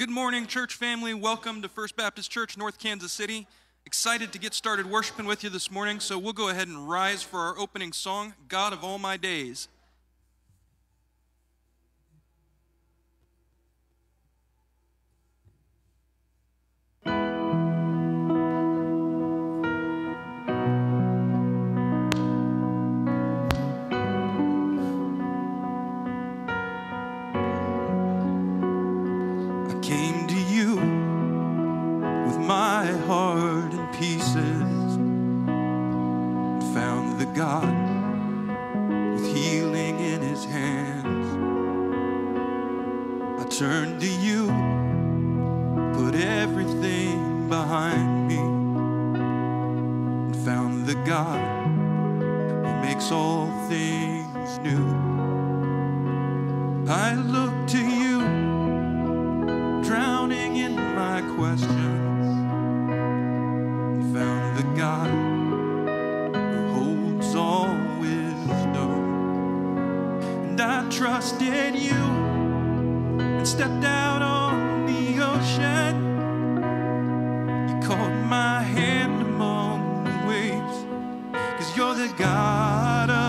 Good morning, church family. Welcome to First Baptist Church, North Kansas City. Excited to get started worshiping with you this morning, so we'll go ahead and rise for our opening song, God of All My Days. turn to you, put everything behind me, and found the God who makes all things new. I look to you. You're the God of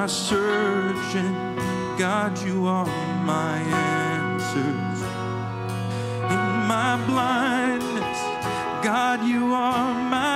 my search, and God, you are my answers. In my blindness, God, you are my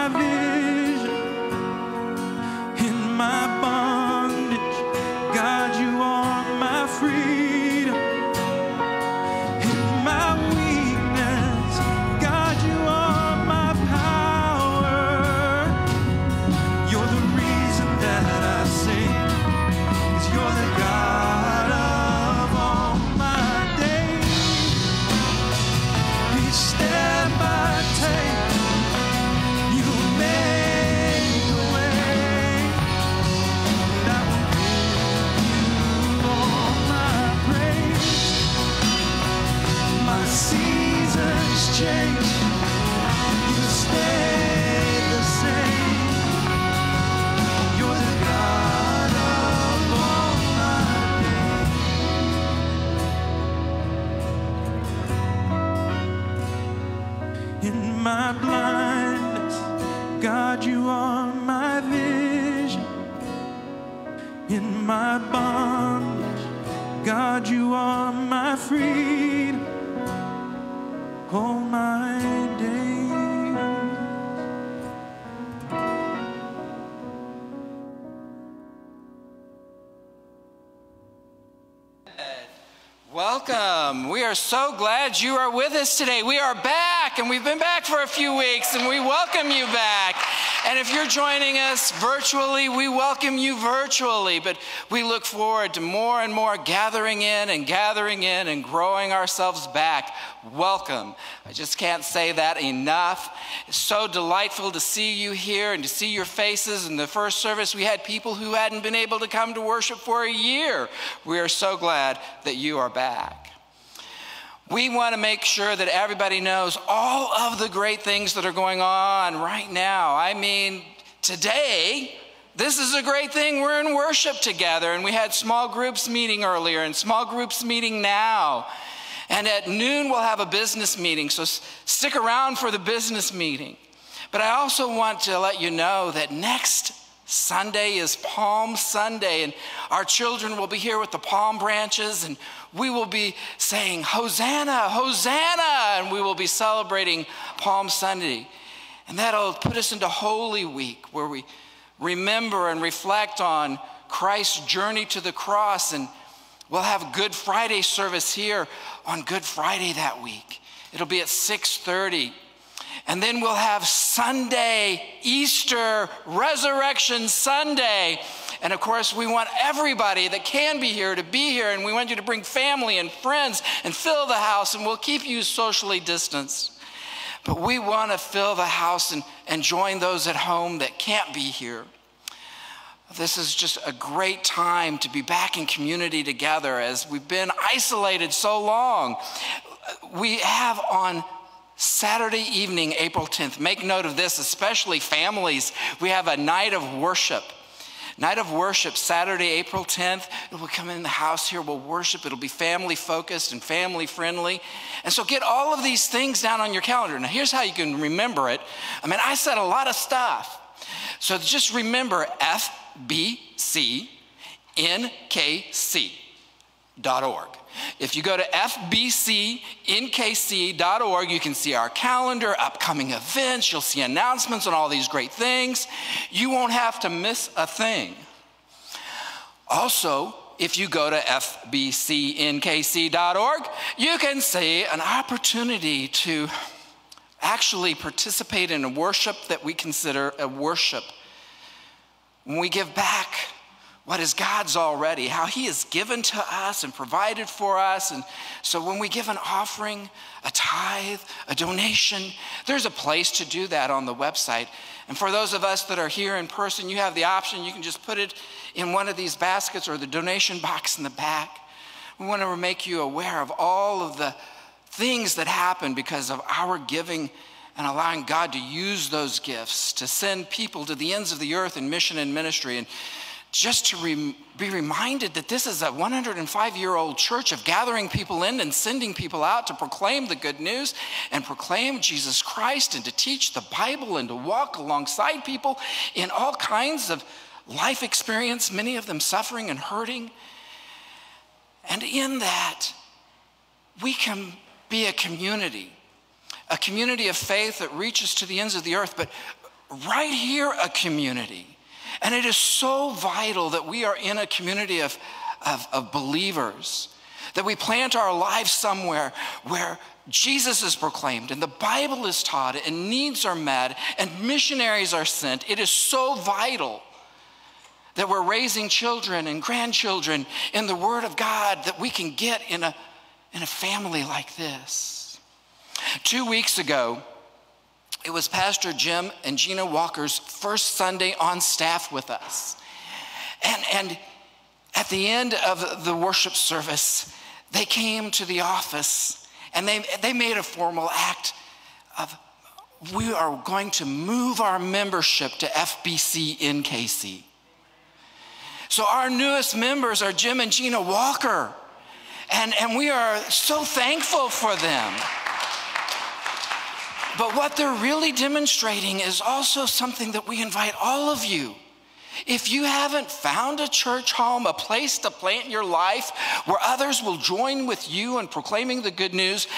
All my days. Welcome. We are so glad you are with us today. We are back, and we've been back for a few weeks, and we welcome you back. And if you're joining us virtually, we welcome you virtually. But we look forward to more and more gathering in and gathering in and growing ourselves back. Welcome. I just can't say that enough. It's so delightful to see you here and to see your faces. In the first service, we had people who hadn't been able to come to worship for a year. We are so glad that you are back. We want to make sure that everybody knows all of the great things that are going on right now. I mean, today, this is a great thing. We're in worship together, and we had small groups meeting earlier and small groups meeting now. And at noon, we'll have a business meeting, so stick around for the business meeting. But I also want to let you know that next Sunday is Palm Sunday, and our children will be here with the palm branches, and we will be saying, Hosanna, Hosanna, and we will be celebrating Palm Sunday. And that'll put us into Holy Week, where we remember and reflect on Christ's journey to the cross. And we'll have Good Friday service here on Good Friday that week. It'll be at 6:30. And then we'll have Sunday, Easter, Resurrection Sunday. And of course, we want everybody that can be here to be here. And we want you to bring family and friends and fill the house. And we'll keep you socially distanced. But we want to fill the house and, and join those at home that can't be here. This is just a great time to be back in community together as we've been isolated so long. We have on Saturday evening, April 10th, make note of this, especially families, we have a night of worship. Night of worship, Saturday, April 10th. We'll come in the house here, we'll worship. It'll be family focused and family friendly. And so get all of these things down on your calendar. Now, here's how you can remember it. I mean, I said a lot of stuff. So just remember FBCNKC.org. If you go to fbcnkc.org, you can see our calendar, upcoming events, you'll see announcements on all these great things. You won't have to miss a thing. Also, if you go to fbcnkc.org, you can see an opportunity to actually participate in a worship that we consider a worship. When we give back what is God's already, how He has given to us and provided for us. And so when we give an offering, a tithe, a donation, there's a place to do that on the website. And for those of us that are here in person, you have the option, you can just put it in one of these baskets or the donation box in the back. We want to make you aware of all of the things that happen because of our giving and allowing God to use those gifts to send people to the ends of the earth in mission and ministry. And just to re- be reminded that this is a 105 year old church of gathering people in and sending people out to proclaim the good news and proclaim Jesus Christ and to teach the Bible and to walk alongside people in all kinds of life experience, many of them suffering and hurting. And in that, we can be a community, a community of faith that reaches to the ends of the earth, but right here, a community and it is so vital that we are in a community of, of, of believers, that we plant our lives somewhere where Jesus is proclaimed and the Bible is taught and needs are met and missionaries are sent. It is so vital that we're raising children and grandchildren in the Word of God that we can get in a, in a family like this. Two weeks ago, it was Pastor Jim and Gina Walker's first Sunday on staff with us. And, and at the end of the worship service, they came to the office and they, they made a formal act of we are going to move our membership to FBC NKC. So our newest members are Jim and Gina Walker. And, and we are so thankful for them. But what they're really demonstrating is also something that we invite all of you. If you haven't found a church home, a place to plant your life where others will join with you in proclaiming the good news,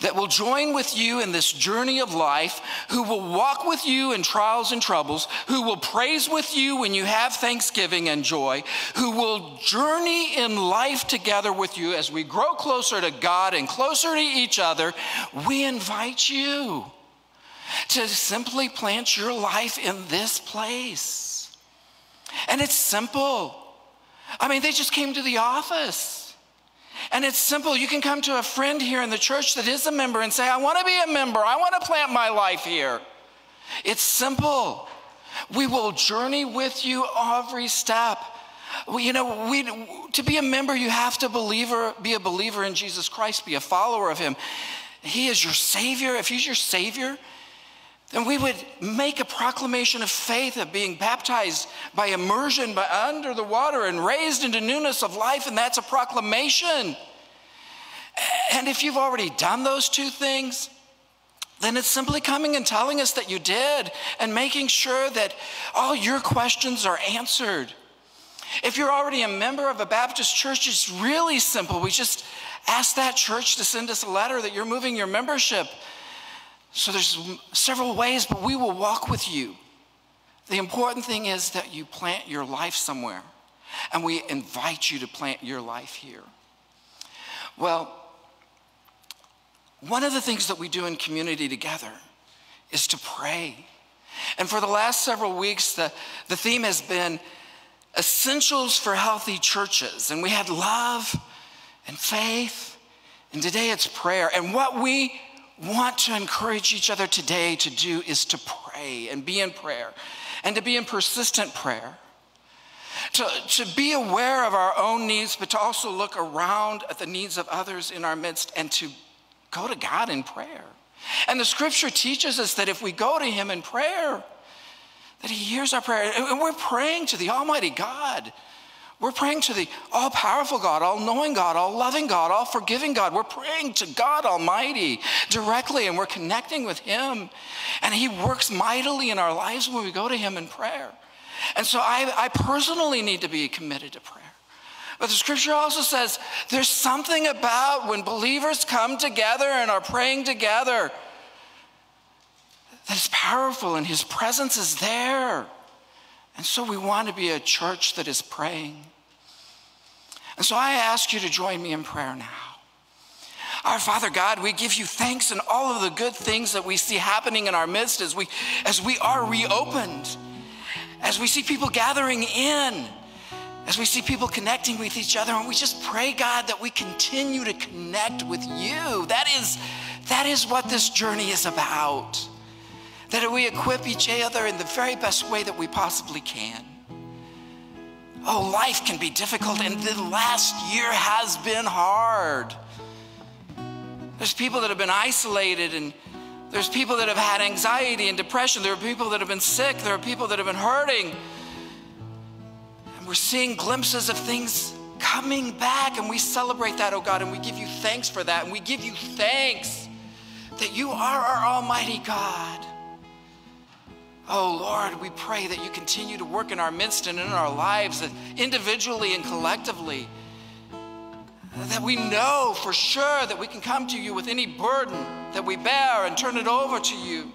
that will join with you in this journey of life, who will walk with you in trials and troubles, who will praise with you when you have thanksgiving and joy, who will journey in life together with you as we grow closer to God and closer to each other, we invite you to simply plant your life in this place. And it's simple. I mean, they just came to the office. And it's simple. You can come to a friend here in the church that is a member and say, I want to be a member. I want to plant my life here. It's simple. We will journey with you every step. Well, you know, we, to be a member, you have to believer, be a believer in Jesus Christ, be a follower of Him. He is your Savior. If He's your Savior, then we would make a proclamation of faith of being baptized by immersion by under the water and raised into newness of life and that's a proclamation. And if you've already done those two things then it's simply coming and telling us that you did and making sure that all your questions are answered. If you're already a member of a baptist church it's really simple. We just ask that church to send us a letter that you're moving your membership so there's several ways, but we will walk with you. The important thing is that you plant your life somewhere, and we invite you to plant your life here. Well, one of the things that we do in community together is to pray. And for the last several weeks, the, the theme has been essentials for healthy churches. And we had love and faith, and today it's prayer. And what we want to encourage each other today to do is to pray and be in prayer and to be in persistent prayer. To, to be aware of our own needs, but to also look around at the needs of others in our midst and to go to God in prayer. And the scripture teaches us that if we go to Him in prayer, that He hears our prayer. And we're praying to the Almighty God. We're praying to the all powerful God, all knowing God, all loving God, all forgiving God. We're praying to God Almighty directly and we're connecting with Him. And He works mightily in our lives when we go to Him in prayer. And so I, I personally need to be committed to prayer. But the scripture also says there's something about when believers come together and are praying together that is powerful and His presence is there. And so we want to be a church that is praying. And so I ask you to join me in prayer now. Our Father God, we give you thanks in all of the good things that we see happening in our midst as we, as we are reopened, as we see people gathering in, as we see people connecting with each other. And we just pray, God, that we continue to connect with you. That is, that is what this journey is about that we equip each other in the very best way that we possibly can. Oh, life can be difficult, and the last year has been hard. There's people that have been isolated, and there's people that have had anxiety and depression. There are people that have been sick. There are people that have been hurting. And we're seeing glimpses of things coming back, and we celebrate that, oh God, and we give you thanks for that. And we give you thanks that you are our Almighty God. Oh Lord, we pray that you continue to work in our midst and in our lives, individually and collectively. That we know for sure that we can come to you with any burden that we bear and turn it over to you.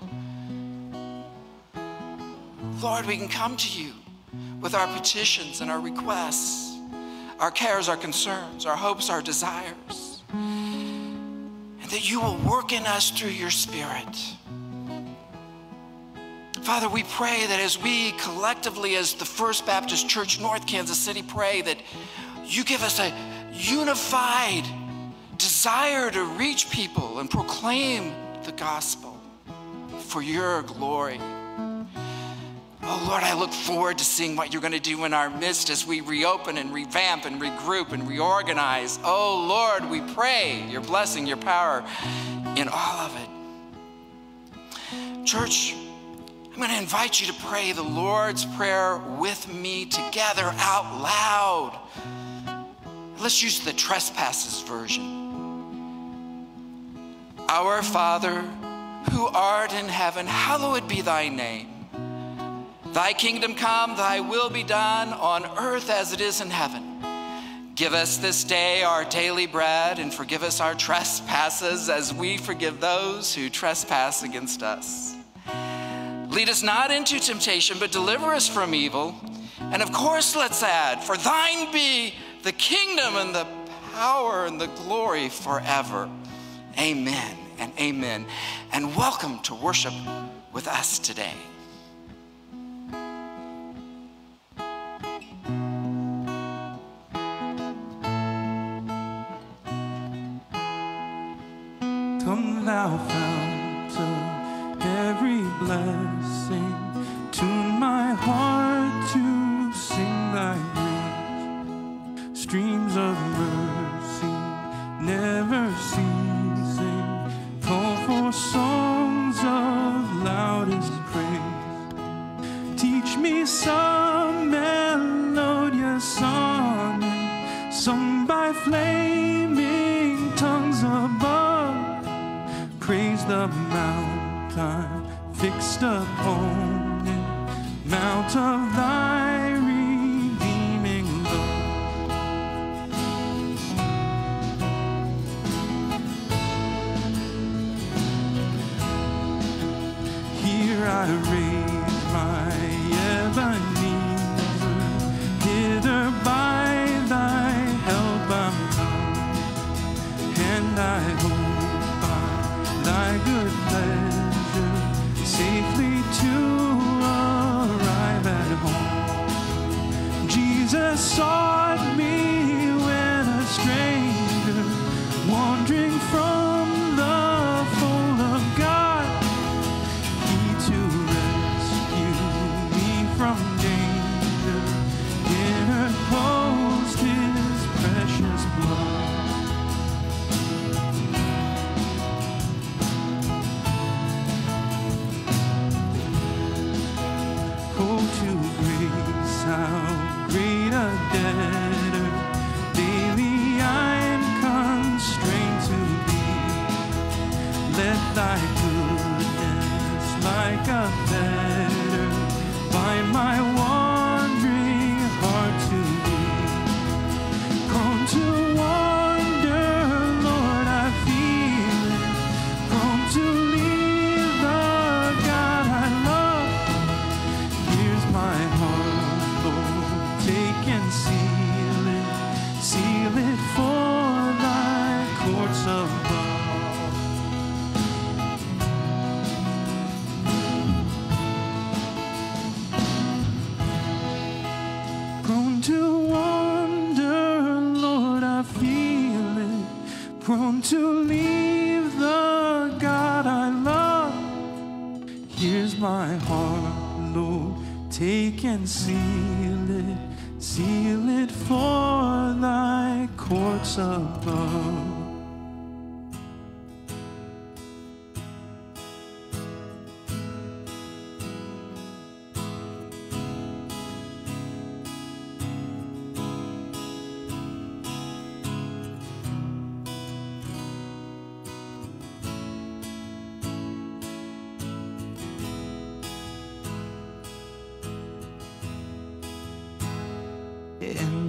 Lord, we can come to you with our petitions and our requests, our cares, our concerns, our hopes, our desires, and that you will work in us through your Spirit. Father, we pray that as we collectively, as the First Baptist Church North Kansas City, pray that you give us a unified desire to reach people and proclaim the gospel for your glory. Oh Lord, I look forward to seeing what you're going to do in our midst as we reopen and revamp and regroup and reorganize. Oh Lord, we pray your blessing, your power in all of it. Church, I'm going to invite you to pray the Lord's Prayer with me together out loud. Let's use the trespasses version. Our Father, who art in heaven, hallowed be thy name. Thy kingdom come, thy will be done on earth as it is in heaven. Give us this day our daily bread and forgive us our trespasses as we forgive those who trespass against us Lead us not into temptation, but deliver us from evil. And of course, let's add, for thine be the kingdom and the power and the glory forever. Amen and amen. And welcome to worship with us today.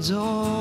door.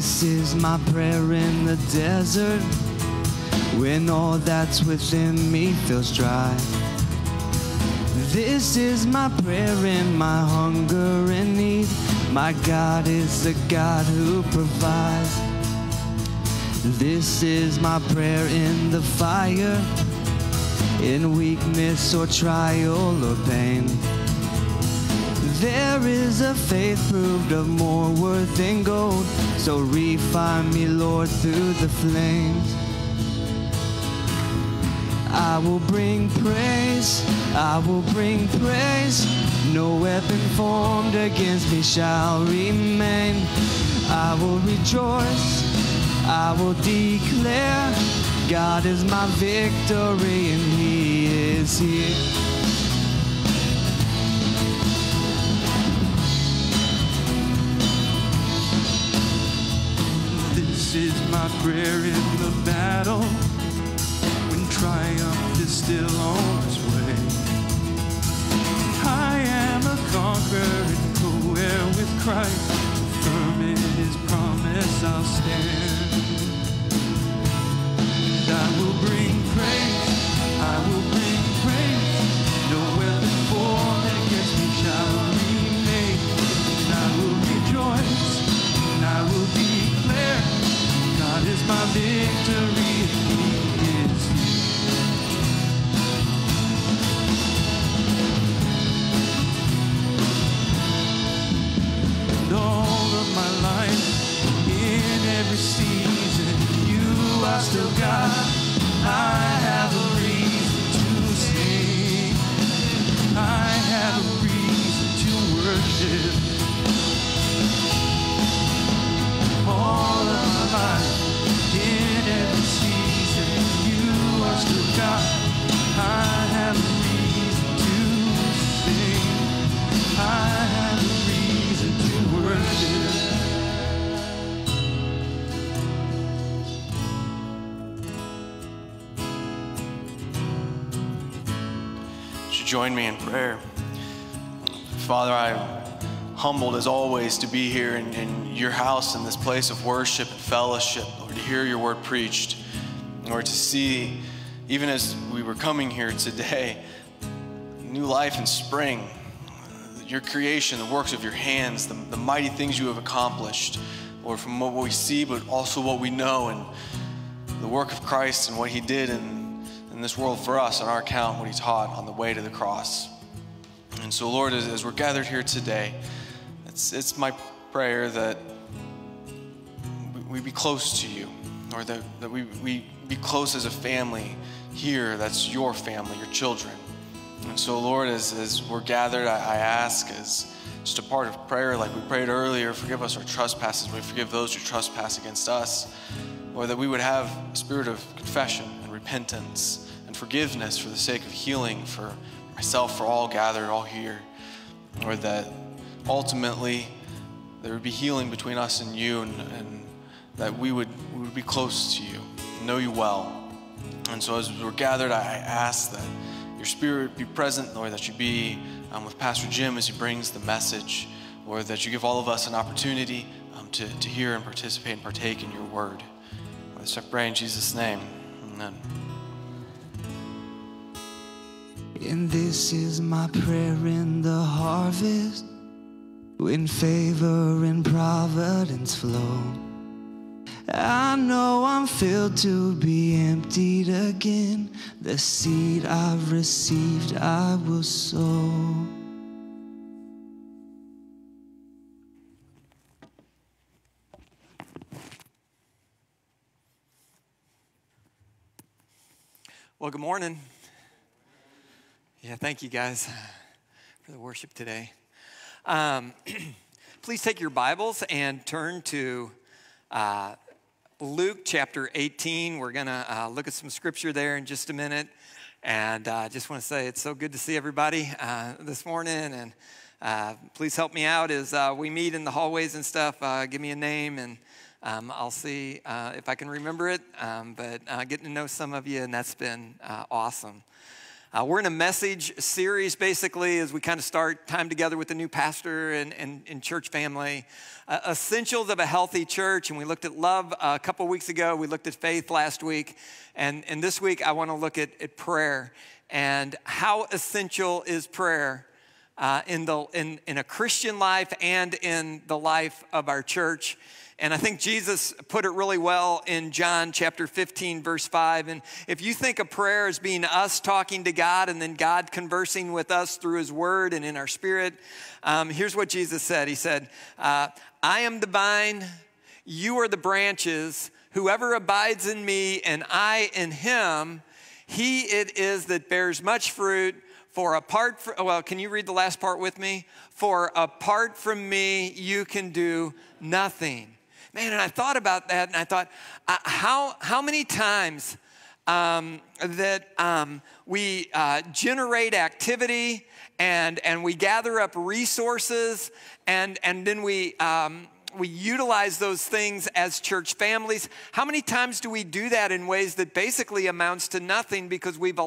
This is my prayer in the desert when all that's within me feels dry. This is my prayer in my hunger and need. My God is the God who provides. This is my prayer in the fire, in weakness or trial or pain. There is a faith proved of more worth than gold. So refine me, Lord, through the flames. I will bring praise, I will bring praise. No weapon formed against me shall remain. I will rejoice, I will declare God is my victory and He is here. My prayer in the battle when triumph is still on its way. I am a conqueror and co-heir with Christ. Firm in his promise I'll stand. And I will bring praise, I will bring my victory. Is here. And all of my life, in every season, you are still God. I have a reason to sing. I have a reason to worship. All of my life, in every season, you are still God. I have a reason to sing. I have a reason to worship. Would you join me in prayer? Father, I'm humbled as always to be here in, in your house, in this place of worship fellowship, Lord, to hear your word preached, Lord, to see, even as we were coming here today, new life and spring, your creation, the works of your hands, the, the mighty things you have accomplished, Lord, from what we see, but also what we know, and the work of Christ and what he did in, in this world for us on our account, what he taught on the way to the cross. And so, Lord, as, as we're gathered here today, it's, it's my prayer that we, be close to you, or that, that we, we be close as a family here that's your family, your children. And so, Lord, as, as we're gathered, I, I ask as just a part of prayer, like we prayed earlier, forgive us our trespasses, we forgive those who trespass against us, or that we would have a spirit of confession and repentance and forgiveness for the sake of healing for myself, for all gathered, all here, or that ultimately there would be healing between us and you, and, and that we would, we would be close to you, know you well. And so as we're gathered, I ask that your spirit be present, Lord, that you be um, with Pastor Jim as he brings the message, Lord, that you give all of us an opportunity um, to, to hear and participate and partake in your word. Let's pray in Jesus' name. Amen. And this is my prayer in the harvest, when favor and providence flow. I know I'm filled to be emptied again. The seed I've received, I will sow. Well, good morning. Yeah, thank you guys for the worship today. Um, please take your Bibles and turn to uh, Luke chapter 18. We're going to uh, look at some scripture there in just a minute. And I uh, just want to say it's so good to see everybody uh, this morning. And uh, please help me out as uh, we meet in the hallways and stuff. Uh, give me a name and um, I'll see if I can remember it. Um, but getting to know some of you, and that's been awesome. Uh, we're in a message series basically as we kind of start time together with the new pastor and, and, and church family. Uh, essentials of a healthy church. And we looked at love uh, a couple weeks ago. We looked at faith last week. And, and this week, I want to look at, at prayer and how essential is prayer uh, in, the, in, in a Christian life and in the life of our church. And I think Jesus put it really well in John chapter 15, verse 5. And if you think of prayer as being us talking to God and then God conversing with us through his word and in our spirit, um, here's what Jesus said He said, uh, I am the vine, you are the branches. Whoever abides in me and I in him, he it is that bears much fruit. For apart from, well, can you read the last part with me? For apart from me, you can do nothing. Man, and I thought about that and I thought, uh, how, how many times um, that um, we uh, generate activity and, and we gather up resources and, and then we, um, we utilize those things as church families. How many times do we do that in ways that basically amounts to nothing because we've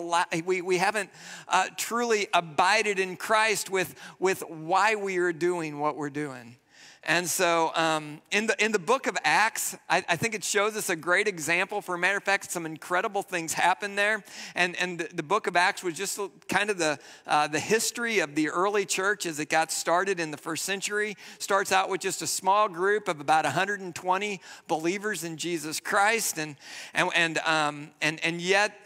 we, we haven't uh, truly abided in Christ with, with why we are doing what we're doing? And so um, in, the, in the book of Acts, I, I, think it shows us a great example. For a matter of fact, some incredible things happen there. And, and the, the book of Acts was just kind of the, uh, the history of the early church as it got started in the first century. Starts out with just a small group of about 120 believers in Jesus Christ. And, and, and, um, and, and yet,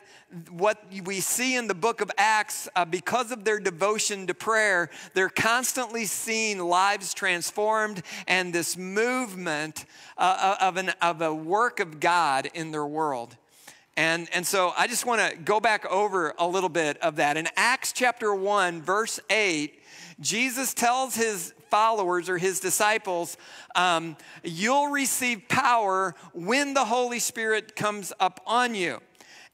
what we see in the book of Acts, uh, because of their devotion to prayer, they're constantly seeing lives transformed and this movement uh, uh, of, an, of a work of God in their world. And, and so I just want to go back over a little bit of that. In Acts chapter 1, verse 8, Jesus tells his followers or his disciples, um, You'll receive power when the Holy Spirit comes up on you.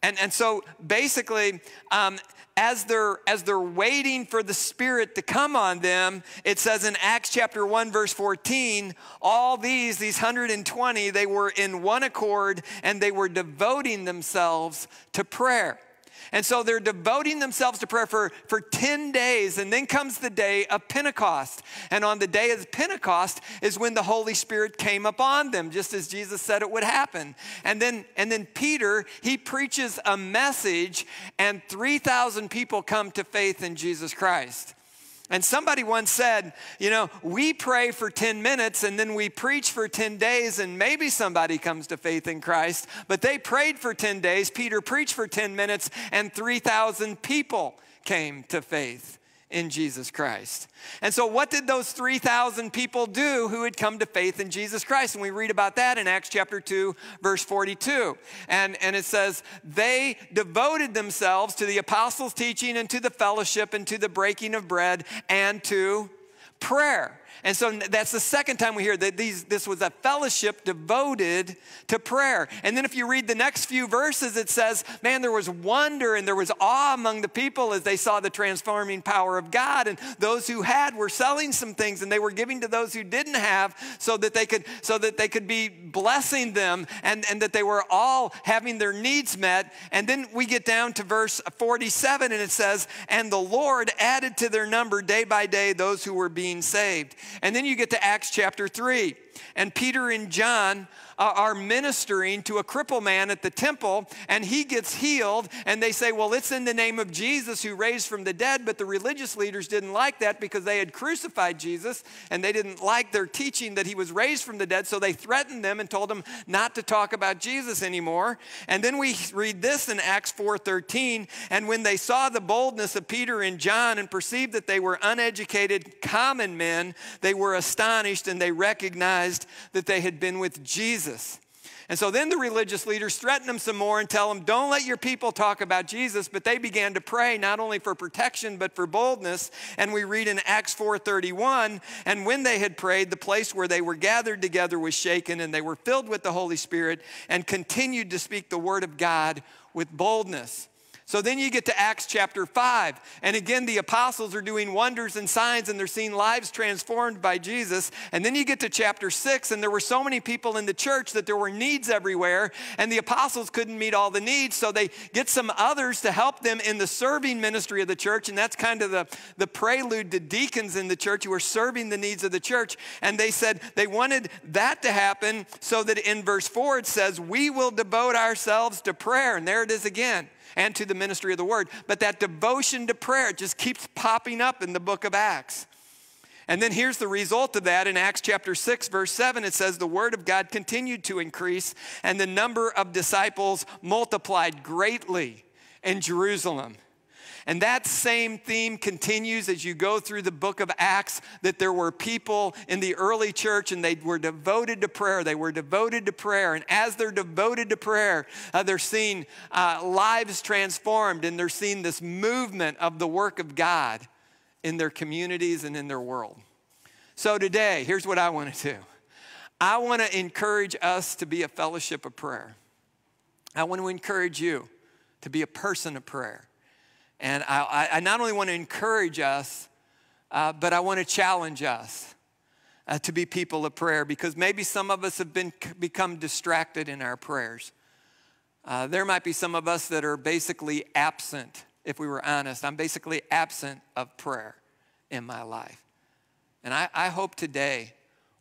And, and so basically, um, as they're as they're waiting for the spirit to come on them it says in acts chapter 1 verse 14 all these these 120 they were in one accord and they were devoting themselves to prayer and so they're devoting themselves to prayer for, for 10 days. And then comes the day of Pentecost. And on the day of Pentecost is when the Holy Spirit came upon them, just as Jesus said it would happen. And then, and then Peter, he preaches a message, and 3,000 people come to faith in Jesus Christ. And somebody once said, you know, we pray for 10 minutes and then we preach for 10 days and maybe somebody comes to faith in Christ. But they prayed for 10 days, Peter preached for 10 minutes, and 3,000 people came to faith in Jesus Christ. And so, what did those 3,000 people do who had come to faith in Jesus Christ? And we read about that in Acts chapter 2, verse 42. And, and it says, They devoted themselves to the apostles' teaching and to the fellowship and to the breaking of bread and to prayer. And so that's the second time we hear that these, this was a fellowship devoted to prayer. And then if you read the next few verses, it says, man, there was wonder and there was awe among the people as they saw the transforming power of God. And those who had were selling some things and they were giving to those who didn't have so that they could, so that they could be blessing them and, and that they were all having their needs met. And then we get down to verse 47 and it says, and the Lord added to their number day by day those who were being saved. And then you get to Acts chapter 3. And Peter and John Uh, are ministering to a cripple man at the temple, and he gets healed. And they say, Well, it's in the name of Jesus who raised from the dead. But the religious leaders didn't like that because they had crucified Jesus, and they didn't like their teaching that he was raised from the dead. So they threatened them and told them not to talk about Jesus anymore. And then we read this in Acts 4:13. And when they saw the boldness of Peter and John and perceived that they were uneducated common men, they were astonished and they recognized that they had been with Jesus. Jesus. And so then the religious leaders threaten them some more and tell them, Don't let your people talk about Jesus. But they began to pray not only for protection, but for boldness. And we read in Acts 4:31, and when they had prayed, the place where they were gathered together was shaken, and they were filled with the Holy Spirit and continued to speak the word of God with boldness. So then you get to Acts chapter 5. And again, the apostles are doing wonders and signs and they're seeing lives transformed by Jesus. And then you get to chapter 6, and there were so many people in the church that there were needs everywhere, and the apostles couldn't meet all the needs. So they get some others to help them in the serving ministry of the church. And that's kind of the, the prelude to deacons in the church who are serving the needs of the church. And they said they wanted that to happen so that in verse 4 it says, We will devote ourselves to prayer. And there it is again. And to the ministry of the word. But that devotion to prayer just keeps popping up in the book of Acts. And then here's the result of that in Acts chapter 6, verse 7. It says, The word of God continued to increase, and the number of disciples multiplied greatly in Jerusalem. And that same theme continues as you go through the book of Acts that there were people in the early church and they were devoted to prayer. They were devoted to prayer. And as they're devoted to prayer, uh, they're seeing uh, lives transformed and they're seeing this movement of the work of God in their communities and in their world. So today, here's what I want to do I want to encourage us to be a fellowship of prayer. I want to encourage you to be a person of prayer. And I, I not only want to encourage us, uh, but I want to challenge us uh, to be people of prayer because maybe some of us have been, become distracted in our prayers. Uh, there might be some of us that are basically absent if we were honest, I'm basically absent of prayer in my life. And I, I hope today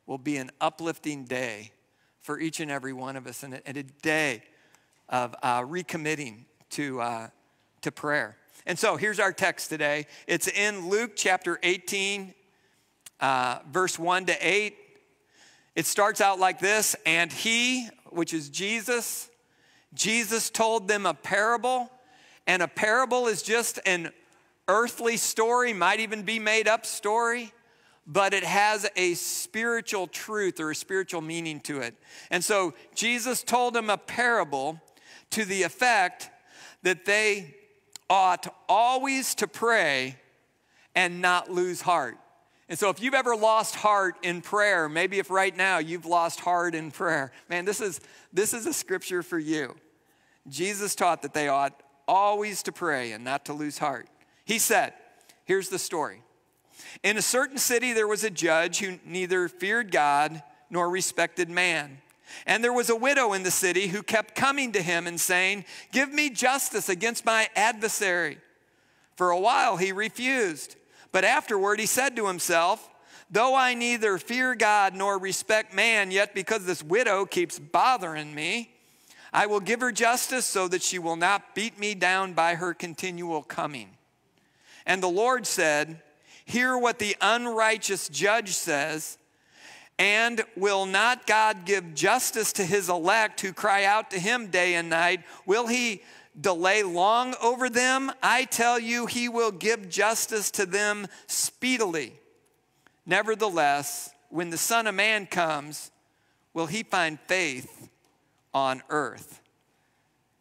will be an uplifting day for each and every one of us and a, and a day of uh, recommitting to, uh, to prayer. And so here's our text today. It's in Luke chapter 18, uh, verse 1 to 8. It starts out like this And he, which is Jesus, Jesus told them a parable and a parable is just an earthly story, might even be made up story, but it has a spiritual truth or a spiritual meaning to it. And so Jesus told them a parable to the effect that they ought always to pray and not lose heart. And so, if you've ever lost heart in prayer, maybe if right now you've lost heart in prayer, man, this is, this is a scripture for you. Jesus taught that they ought always to pray and not to lose heart. He said, Here's the story. In a certain city, there was a judge who neither feared God nor respected man. And there was a widow in the city who kept coming to him and saying, Give me justice against my adversary. For a while he refused. But afterward he said to himself, Though I neither fear God nor respect man, yet because this widow keeps bothering me, I will give her justice so that she will not beat me down by her continual coming. And the Lord said, Hear what the unrighteous judge says. And will not God give justice to his elect who cry out to him day and night? Will he delay long over them? I tell you, he will give justice to them speedily. Nevertheless, when the Son of Man comes, will he find faith on earth.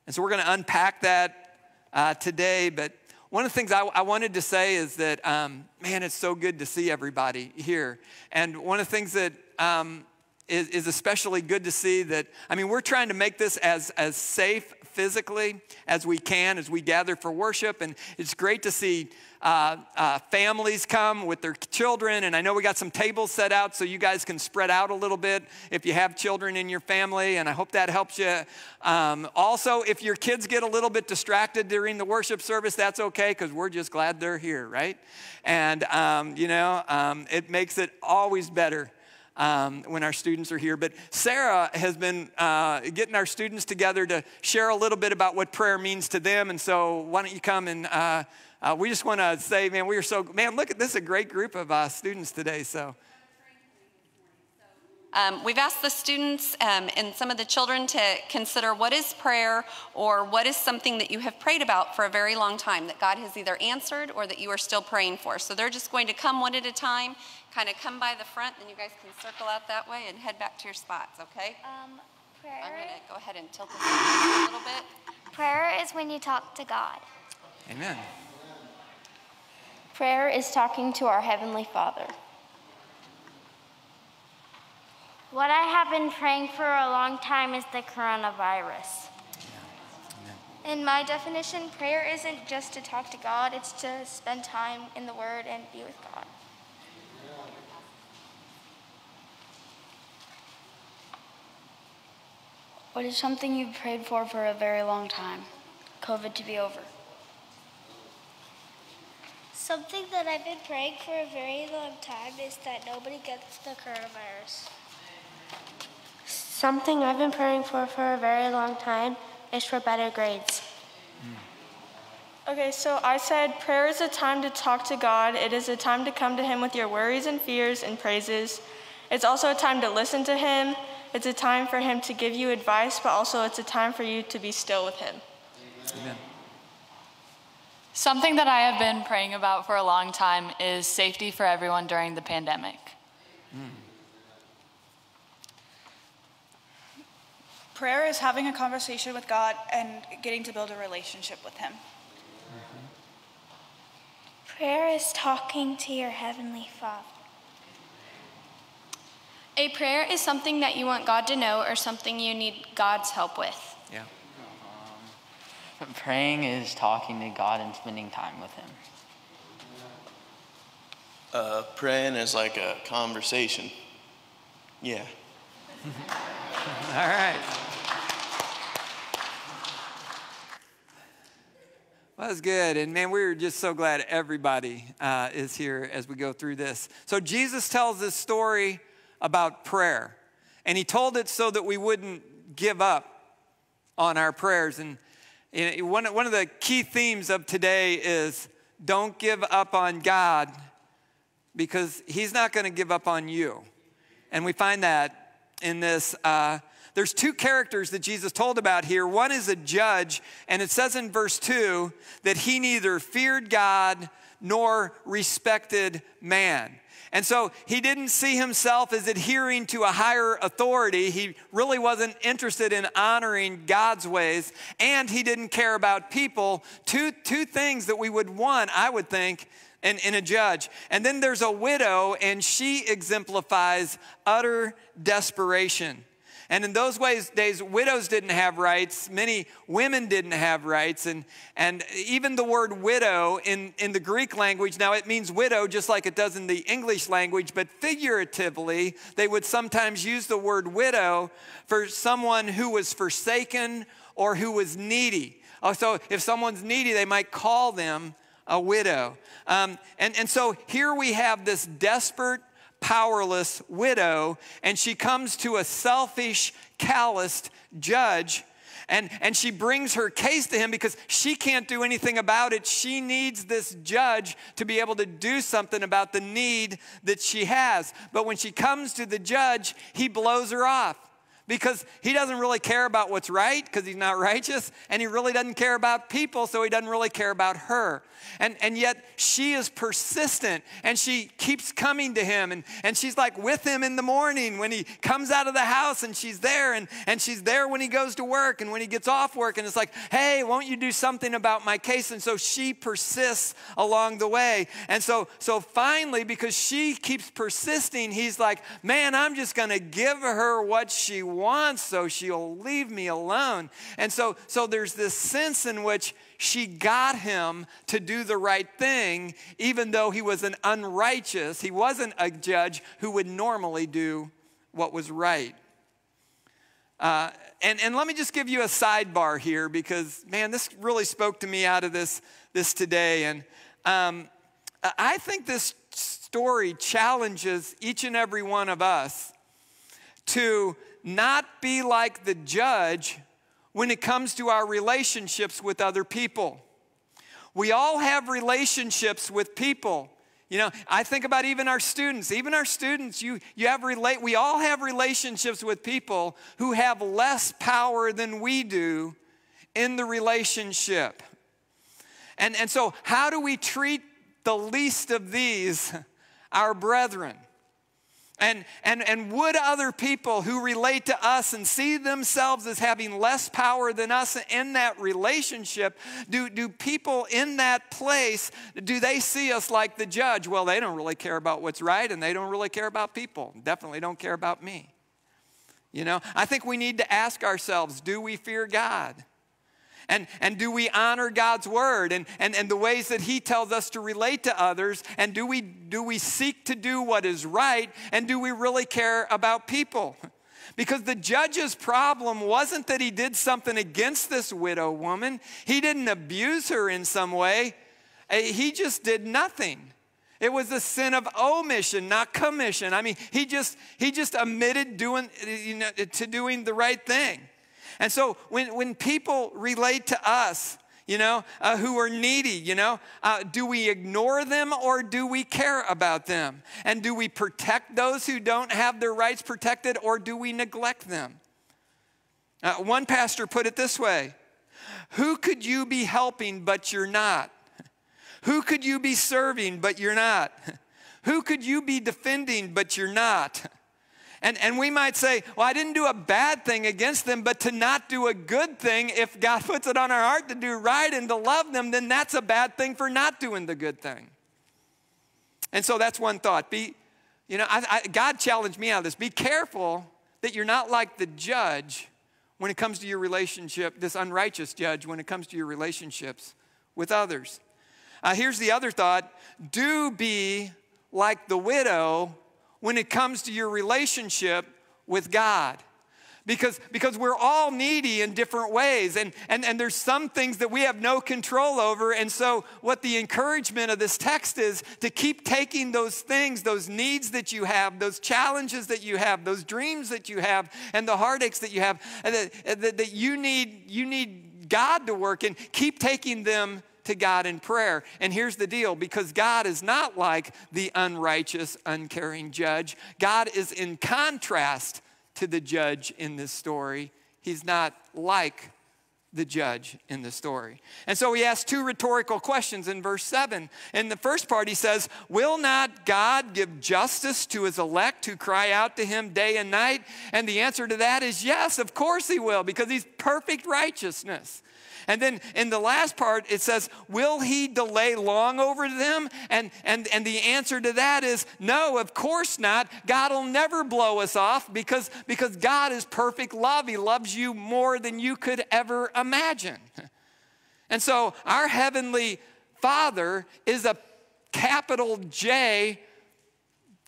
And so we're going to unpack that uh, today. But one of the things I, I wanted to say is that, um, man, it's so good to see everybody here. And one of the things that um, is, is especially good to see that, I mean, we're trying to make this as, as safe physically as we can as we gather for worship. And it's great to see uh, uh, families come with their children. And I know we got some tables set out so you guys can spread out a little bit if you have children in your family. And I hope that helps you. Um, also, if your kids get a little bit distracted during the worship service, that's okay because we're just glad they're here, right? And, um, you know, um, it makes it always better um, when our students are here. But Sarah has been uh, getting our students together to share a little bit about what prayer means to them. And so, why don't you come and uh, uh, we just want to say, man, we are so, man, look at this, a great group of uh, students today. So, um, we've asked the students um, and some of the children to consider what is prayer or what is something that you have prayed about for a very long time that God has either answered or that you are still praying for. So they're just going to come one at a time, kind of come by the front, and you guys can circle out that way and head back to your spots, okay? Um, prayer. I'm going to go ahead and tilt this a little bit. Prayer is when you talk to God. Amen. Prayer is talking to our Heavenly Father. What I have been praying for a long time is the coronavirus. In my definition, prayer isn't just to talk to God, it's to spend time in the Word and be with God. What is something you've prayed for for a very long time? COVID to be over. Something that I've been praying for a very long time is that nobody gets the coronavirus. Something I've been praying for for a very long time is for better grades. Okay, so I said prayer is a time to talk to God. It is a time to come to Him with your worries and fears and praises. It's also a time to listen to Him. It's a time for Him to give you advice, but also it's a time for you to be still with Him. Amen. Something that I have been praying about for a long time is safety for everyone during the pandemic. Hmm. Prayer is having a conversation with God and getting to build a relationship with Him. Mm-hmm. Prayer is talking to your Heavenly Father. A prayer is something that you want God to know or something you need God's help with. Yeah. Praying is talking to God and spending time with Him. Uh, praying is like a conversation. Yeah. All right. Well, that's good. And man, we're just so glad everybody uh, is here as we go through this. So, Jesus tells this story about prayer, and he told it so that we wouldn't give up on our prayers. And one, of the key themes of today is don't give up on God because he's not going to give up on you. And we find that in this. Uh, there's two characters that Jesus told about here. One is a judge, and it says in verse 2 that he neither feared God nor respected man. And so he didn't see himself as adhering to a higher authority. He really wasn't interested in honoring God's ways, and he didn't care about people. Two, two things that we would want, I would think, in, in a judge. And then there's a widow, and she exemplifies utter desperation. And in those ways, days, widows didn't have rights. Many women didn't have rights. And, and even the word widow in, in the Greek language, now it means widow just like it does in the English language, but figuratively, they would sometimes use the word widow for someone who was forsaken or who was needy. Oh, so if someone's needy, they might call them a widow. Um, and, and so here we have this desperate, powerless widow, and she comes to a selfish, calloused judge. And, and she brings her case to him because she can't do anything about it. She needs this judge to be able to do something about the need that she has. But when she comes to the judge, he blows her off because he doesn't really care about what's right because he's not righteous, and he really doesn't care about people, so he doesn't really care about her. And, and yet she is persistent and she keeps coming to him, and, and she's like with him in the morning when he comes out of the house, and she's there, and, and she's there when he goes to work and when he gets off work, and it's like, hey, won't you do something about my case? And so she persists along the way. And so, so finally, because she keeps persisting, he's like, man, I'm just gonna give her what she wants so she'll leave me alone. And so, so there's this sense in which she got him to do the right thing, even though he was an unrighteous, he wasn't a judge who would normally do what was right. Uh, and, and let me just give you a sidebar here because, man, this really spoke to me out of this, this today. And um, I think this story challenges each and every one of us to not be like the judge when it comes to our relationships with other people. We all have relationships with people. You know, I think about even our students. Even our students, you, you have relate, we all have relationships with people who have less power than we do in the relationship. And, and so, how do we treat the least of these, our brethren? And, and, and would other people who relate to us and see themselves as having less power than us in that relationship, do, do people in that place, do they see us like the judge? Well, they don't really care about what's right and they don't really care about people. Definitely don't care about me. You know, I think we need to ask ourselves do we fear God? And, and do we honor God's word and, and, and the ways that He tells us to relate to others? And do we, do we seek to do what is right? And do we really care about people? Because the judge's problem wasn't that he did something against this widow woman, he didn't abuse her in some way, eh, he just did nothing. It was a sin of omission, not commission. I mean, he just he just omitted doing you know, to doing the right thing. And so when, when people relate to us, you know, uh, who are needy, you know? Uh, do we ignore them or do we care about them? And do we protect those who don't have their rights protected or do we neglect them? Uh, one pastor put it this way Who could you be helping but you're not? Who could you be serving but you're not? Who could you be defending but you're not? And, and we might say, well, I didn't do a bad thing against them, but to not do a good thing, if God puts it on our heart to do right and to love them, then that's a bad thing for not doing the good thing. And so that's one thought. Be, you know, I, I, God challenged me out of this. Be careful that you're not like the judge when it comes to your relationship, this unrighteous judge, when it comes to your relationships with others. Uh, here's the other thought do be like the widow when it comes to your relationship with God. Because, because we're all needy in different ways, and, and, and there's some things that we have no control over. And so, what the encouragement of this text is to keep taking those things, those needs that you have, those challenges that you have, those dreams that you have, and the heartaches that you have, that, that, that you, need, you need God to work in, keep taking them to God in prayer. And here's the deal because God is not like the unrighteous, uncaring judge, God is in contrast to the judge in this story. He's not like the judge in the story. And so he asks two rhetorical questions in verse 7. In the first part, he says, Will not God give justice to his elect who cry out to him day and night? And the answer to that is yes, of course he will, because he's perfect righteousness. And then in the last part, it says, Will he delay long over them? And, and, and the answer to that is no, of course not. God will never blow us off because, because God is perfect love. He loves you more than you could ever imagine. And so our Heavenly Father is a capital J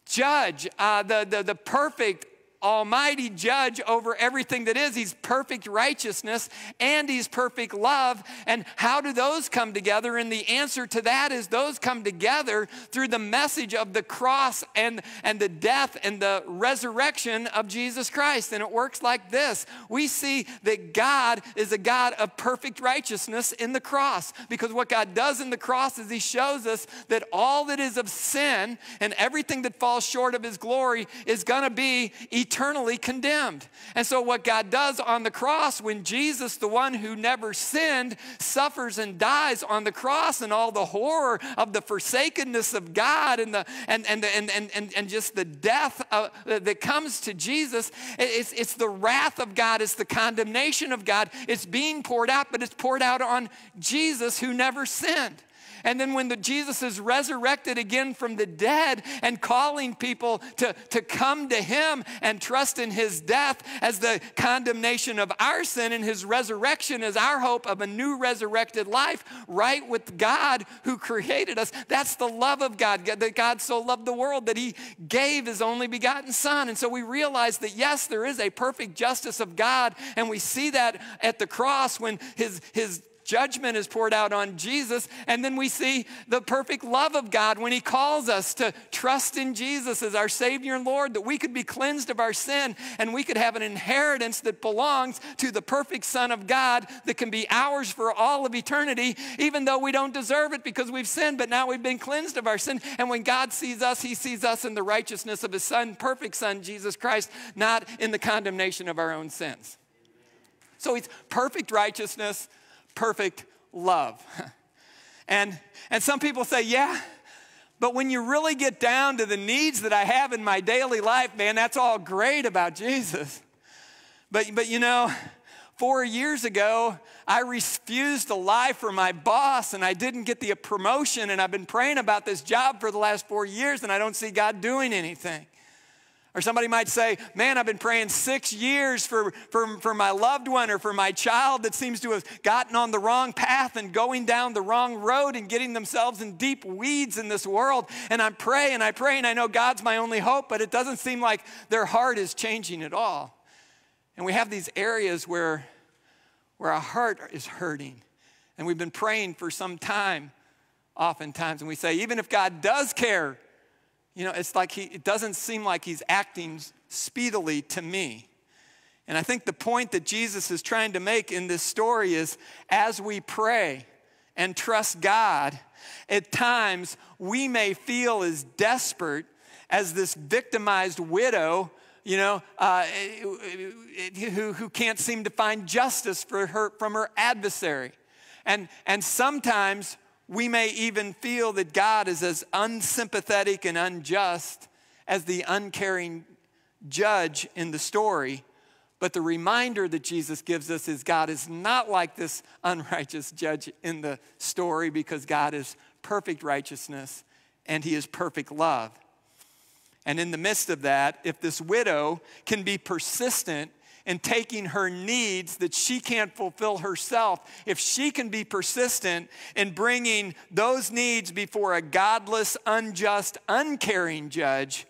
judge, uh, the, the, the perfect almighty judge over everything that is. He's perfect righteousness and he's perfect love. And how do those come together? And the answer to that is those come together through the message of the cross and, and the death and the resurrection of Jesus Christ. And it works like this we see that God is a God of perfect righteousness in the cross because what God does in the cross is he shows us that all that is of sin and everything that falls short of his glory is going to be eternal eternally condemned. And so, what God does on the cross, when Jesus, the one who never sinned, suffers and dies on the cross, and all the horror of the forsakenness of God and, the, and, and, and, and, and, and just the death of, that comes to Jesus, it's, it's the wrath of God, it's the condemnation of God. It's being poured out, but it's poured out on Jesus who never sinned. And then when the, Jesus is resurrected again from the dead and calling people to, to come to him and trust in his death as the condemnation of our sin and his resurrection as our hope of a new resurrected life right with God who created us. That's the love of God, that God so loved the world that he gave his only begotten son. And so we realize that yes, there is a perfect justice of God. And we see that at the cross when his, his judgment is poured out on Jesus. And then we see the perfect love of God when He calls us to trust in Jesus as our Savior and Lord, that we could be cleansed of our sin and we could have an inheritance that belongs to the perfect Son of God that can be ours for all of eternity, even though we don't deserve it because we've sinned, but now we've been cleansed of our sin. And when God sees us, He sees us in the righteousness of His Son, perfect Son, Jesus Christ, not in the condemnation of our own sins. So it's perfect righteousness perfect love. And, and some people say, yeah, but when you really get down to the needs that I have in my daily life, man, that's all great about Jesus. But, but you know, four years ago, I refused to lie for my boss and I didn't get the promotion. And I've been praying about this job for the last four years and I don't see God doing anything. Or somebody might say, Man, I've been praying six years for, for, for my loved one or for my child that seems to have gotten on the wrong path and going down the wrong road and getting themselves in deep weeds in this world. And I pray and I pray, and I know God's my only hope, but it doesn't seem like their heart is changing at all. And we have these areas where, where our heart is hurting. And we've been praying for some time, oftentimes, and we say, even if God does care, you know, it's like he, it doesn't seem like he's acting speedily to me. And I think the point that Jesus is trying to make in this story is as we pray and trust God, at times we may feel as desperate as this victimized widow, you know, uh, who, who can't seem to find justice for her, from her adversary. And, and sometimes we may even feel that God is as unsympathetic and unjust as the uncaring judge in the story. But the reminder that Jesus gives us is God is not like this unrighteous judge in the story because God is perfect righteousness and he is perfect love. And in the midst of that, if this widow can be persistent in taking her needs that she can't fulfill herself, if she can be persistent in bringing those needs before a godless, unjust, uncaring judge,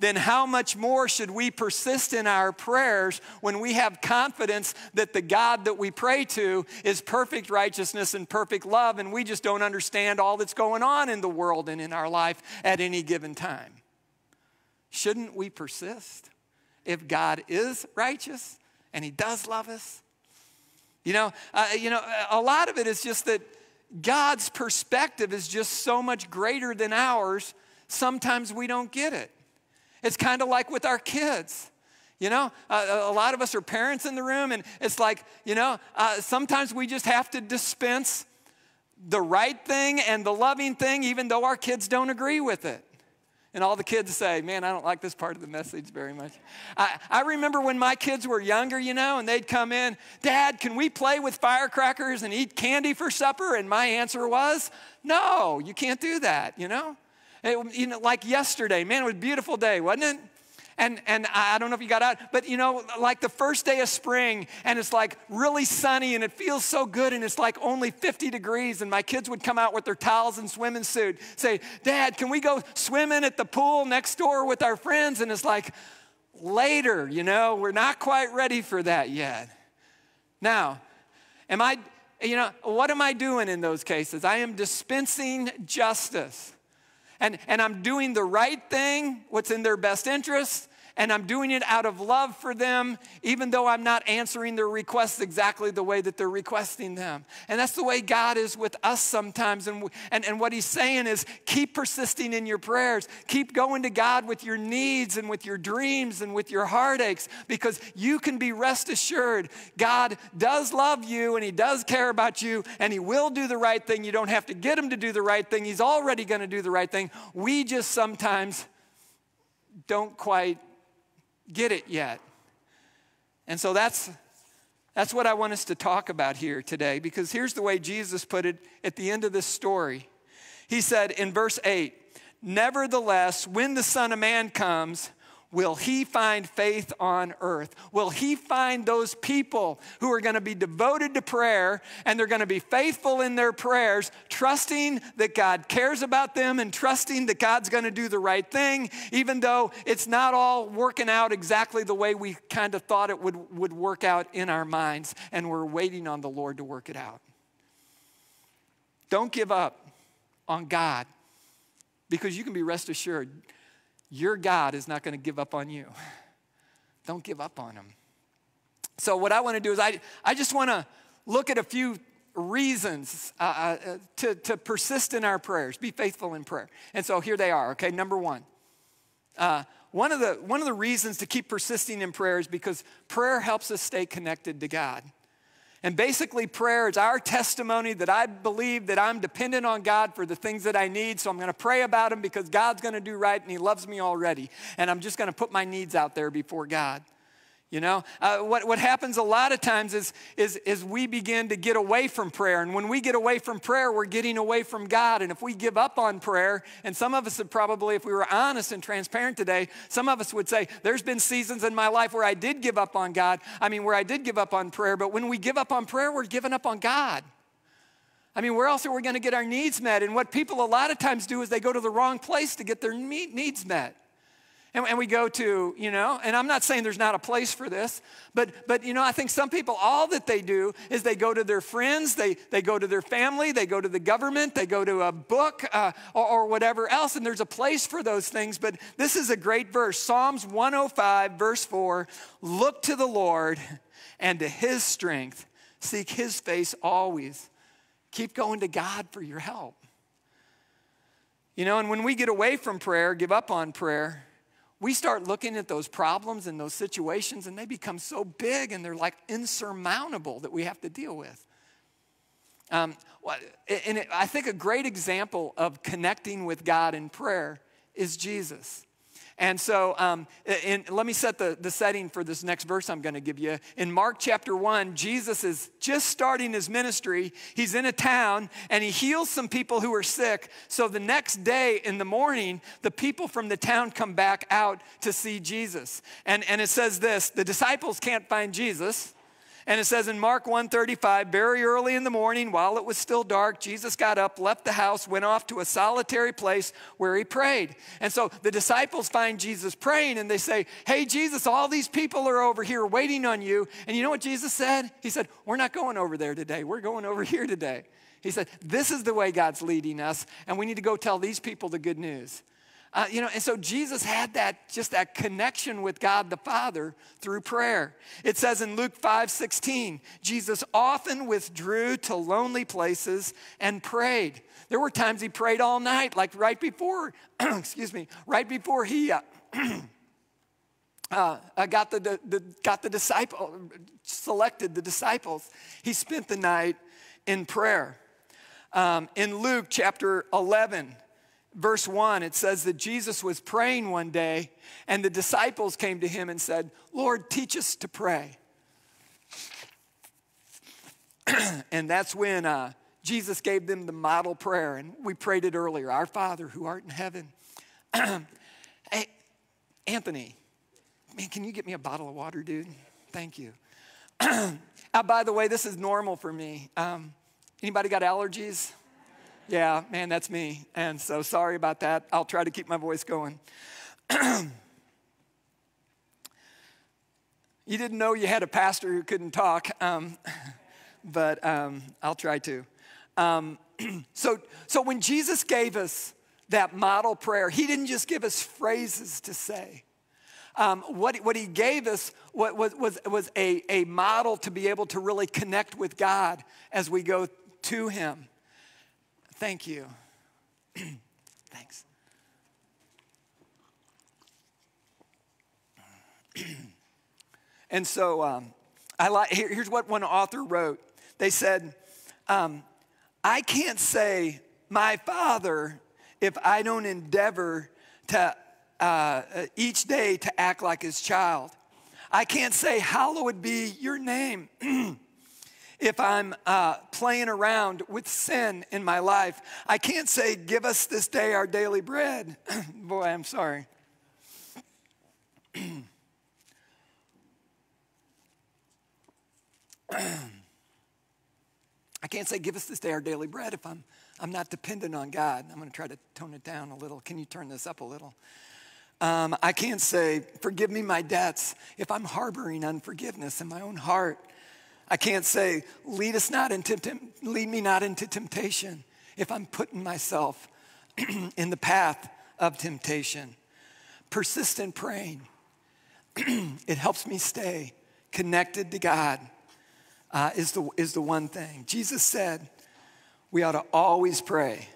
then how much more should we persist in our prayers when we have confidence that the God that we pray to is perfect righteousness and perfect love, and we just don't understand all that's going on in the world and in our life at any given time? Shouldn't we persist if God is righteous and He does love us? You know, uh, you know, a lot of it is just that God's perspective is just so much greater than ours. Sometimes we don't get it. It's kind of like with our kids. You know, uh, a lot of us are parents in the room, and it's like, you know, uh, sometimes we just have to dispense the right thing and the loving thing, even though our kids don't agree with it. And all the kids say, Man, I don't like this part of the message very much. I, I remember when my kids were younger, you know, and they'd come in, Dad, can we play with firecrackers and eat candy for supper? And my answer was, No, you can't do that, you know? It, you know, like yesterday, man, it was a beautiful day, wasn't it? And, and I don't know if you got out, but you know, like the first day of spring, and it's like really sunny and it feels so good, and it's like only 50 degrees, and my kids would come out with their towels and swimming suit, say, Dad, can we go swimming at the pool next door with our friends? And it's like, later, you know, we're not quite ready for that yet. Now, am I, you know, what am I doing in those cases? I am dispensing justice and, and I'm doing the right thing, what's in their best interest, and I'm doing it out of love for them, even though I'm not answering their requests exactly the way that they're requesting them. And that's the way God is with us sometimes. And, and, and what He's saying is keep persisting in your prayers, keep going to God with your needs and with your dreams and with your heartaches, because you can be rest assured God does love you and He does care about you and He will do the right thing. You don't have to get Him to do the right thing, He's already going to do the right thing. We just sometimes don't quite get it yet. And so that's, that's what I want us to talk about here today because here's the way Jesus put it at the end of this story. He said in verse 8, Nevertheless, when the Son of Man comes, Will he find faith on earth? Will he find those people who are going to be devoted to prayer and they're going to be faithful in their prayers, trusting that God cares about them and trusting that God's going to do the right thing, even though it's not all working out exactly the way we kind of thought it would, would work out in our minds, and we're waiting on the Lord to work it out? Don't give up on God because you can be rest assured your God is not going to give up on you. Don't give up on him. So, what I want to do is, I, I just want to look at a few reasons uh, uh, to, to persist in our prayers, be faithful in prayer. And so, here they are, okay? Number one. Uh, one, of the, one of the reasons to keep persisting in prayer is because prayer helps us stay connected to God. And basically, prayer is our testimony that I believe that I'm dependent on God for the things that I need. So I'm going to pray about Him because God's going to do right and He loves me already. And I'm just going to put my needs out there before God. You know, uh, what, what happens a lot of times is, is, is we begin to get away from prayer. And when we get away from prayer, we're getting away from God. And if we give up on prayer, and some of us would probably, if we were honest and transparent today, some of us would say, There's been seasons in my life where I did give up on God. I mean, where I did give up on prayer. But when we give up on prayer, we're giving up on God. I mean, where else are we going to get our needs met? And what people a lot of times do is they go to the wrong place to get their needs met. And, and, we go to, you know, and I'm not saying there's not a place for this, but, but you know, I think some people, all that they do is they go to their friends, they, they go to their family, they go to the government, they go to a book uh, or, or whatever else, and there's a place for those things. But this is a great verse Psalms 105, verse 4 Look to the Lord and to his strength, seek his face always. Keep going to God for your help. You know, and when we get away from prayer, give up on prayer, we start looking at those problems and those situations, and they become so big and they're like insurmountable that we have to deal with. Um, and I think a great example of connecting with God in prayer is Jesus. And so, um, in, let me set the, the setting for this next verse I'm going to give you. In Mark chapter 1, Jesus is just starting his ministry. He's in a town and he heals some people who are sick. So, the next day in the morning, the people from the town come back out to see Jesus. And, and it says this the disciples can't find Jesus. And it says in Mark 1:35, very early in the morning, while it was still dark, Jesus got up, left the house, went off to a solitary place where he prayed. And so the disciples find Jesus praying and they say, "Hey Jesus, all these people are over here waiting on you." And you know what Jesus said? He said, "We're not going over there today. We're going over here today." He said, This is the way God's leading us, and we need to go tell these people the good news. Uh, you know, and so Jesus had that just that connection with God the Father through prayer. It says in Luke 5 16, Jesus often withdrew to lonely places and prayed. There were times he prayed all night, like right before, excuse me, right before he uh, uh, got, the, the, got the disciple, selected the disciples. He spent the night in prayer. Um, in Luke chapter 11, verse 1, it says that Jesus was praying one day, and the disciples came to him and said, Lord, teach us to pray. and that's when uh, Jesus gave them the model prayer, and we prayed it earlier Our Father who art in heaven. hey, Anthony, man, can you get me a bottle of water, dude? Thank you. uh, by the way, this is normal for me. Um, anybody got allergies? Yeah, man, that's me. And so sorry about that. I'll try to keep my voice going. you didn't know you had a pastor who couldn't talk, um, but um, I'll try to. Um, so, so when Jesus gave us that model prayer, he didn't just give us phrases to say. Um, what, what he gave us was, was, was a, a model to be able to really connect with God as we go to him. Thank you. Thanks. and so um, I like, here, here's what one author wrote. They said, um, I can't say my father if I don't endeavor to uh, each day to act like his child. I can't say, Hallowed be your name. if I'm uh, playing around with sin in my life. I can't say, Give us this day our daily bread. Boy, I'm sorry. I can't say, Give us this day our daily bread if I'm, I'm not dependent on God. I'm going to try to tone it down a little. Can you turn this up a little? Um, I can't say, Forgive me my debts if I'm harboring unforgiveness in my own heart. I can't say, lead us not into lead me not into temptation if I'm putting myself in the path of temptation. Persistent praying. it helps me stay connected to God uh, is, the, is the one thing. Jesus said we ought to always pray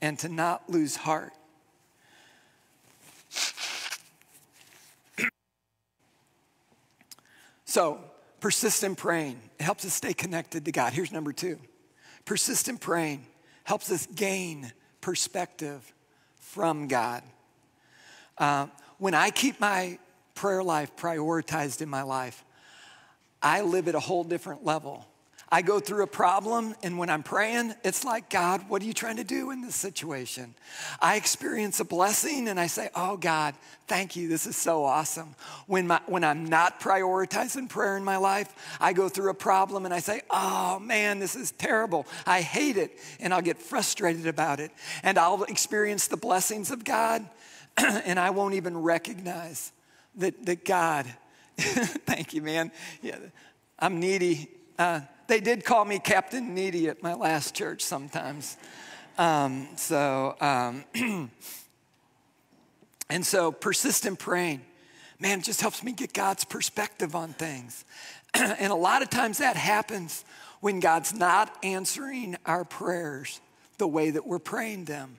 and to not lose heart. so, Persistent praying It helps us stay connected to God. Here's number two persistent praying helps us gain perspective from God. Uh, when I keep my prayer life prioritized in my life, I live at a whole different level. I go through a problem, and when I'm praying, it's like, God, what are you trying to do in this situation? I experience a blessing, and I say, Oh, God, thank you. This is so awesome. When, my, when I'm not prioritizing prayer in my life, I go through a problem and I say, Oh, man, this is terrible. I hate it, and I'll get frustrated about it. And I'll experience the blessings of God and I won't even recognize that, that God, thank you, man. Yeah, I'm needy. Uh, they did call me Captain Needy at my last church sometimes. Um, so, um, and so persistent praying, man, just helps me get God's perspective on things. and a lot of times that happens when God's not answering our prayers the way that we're praying them.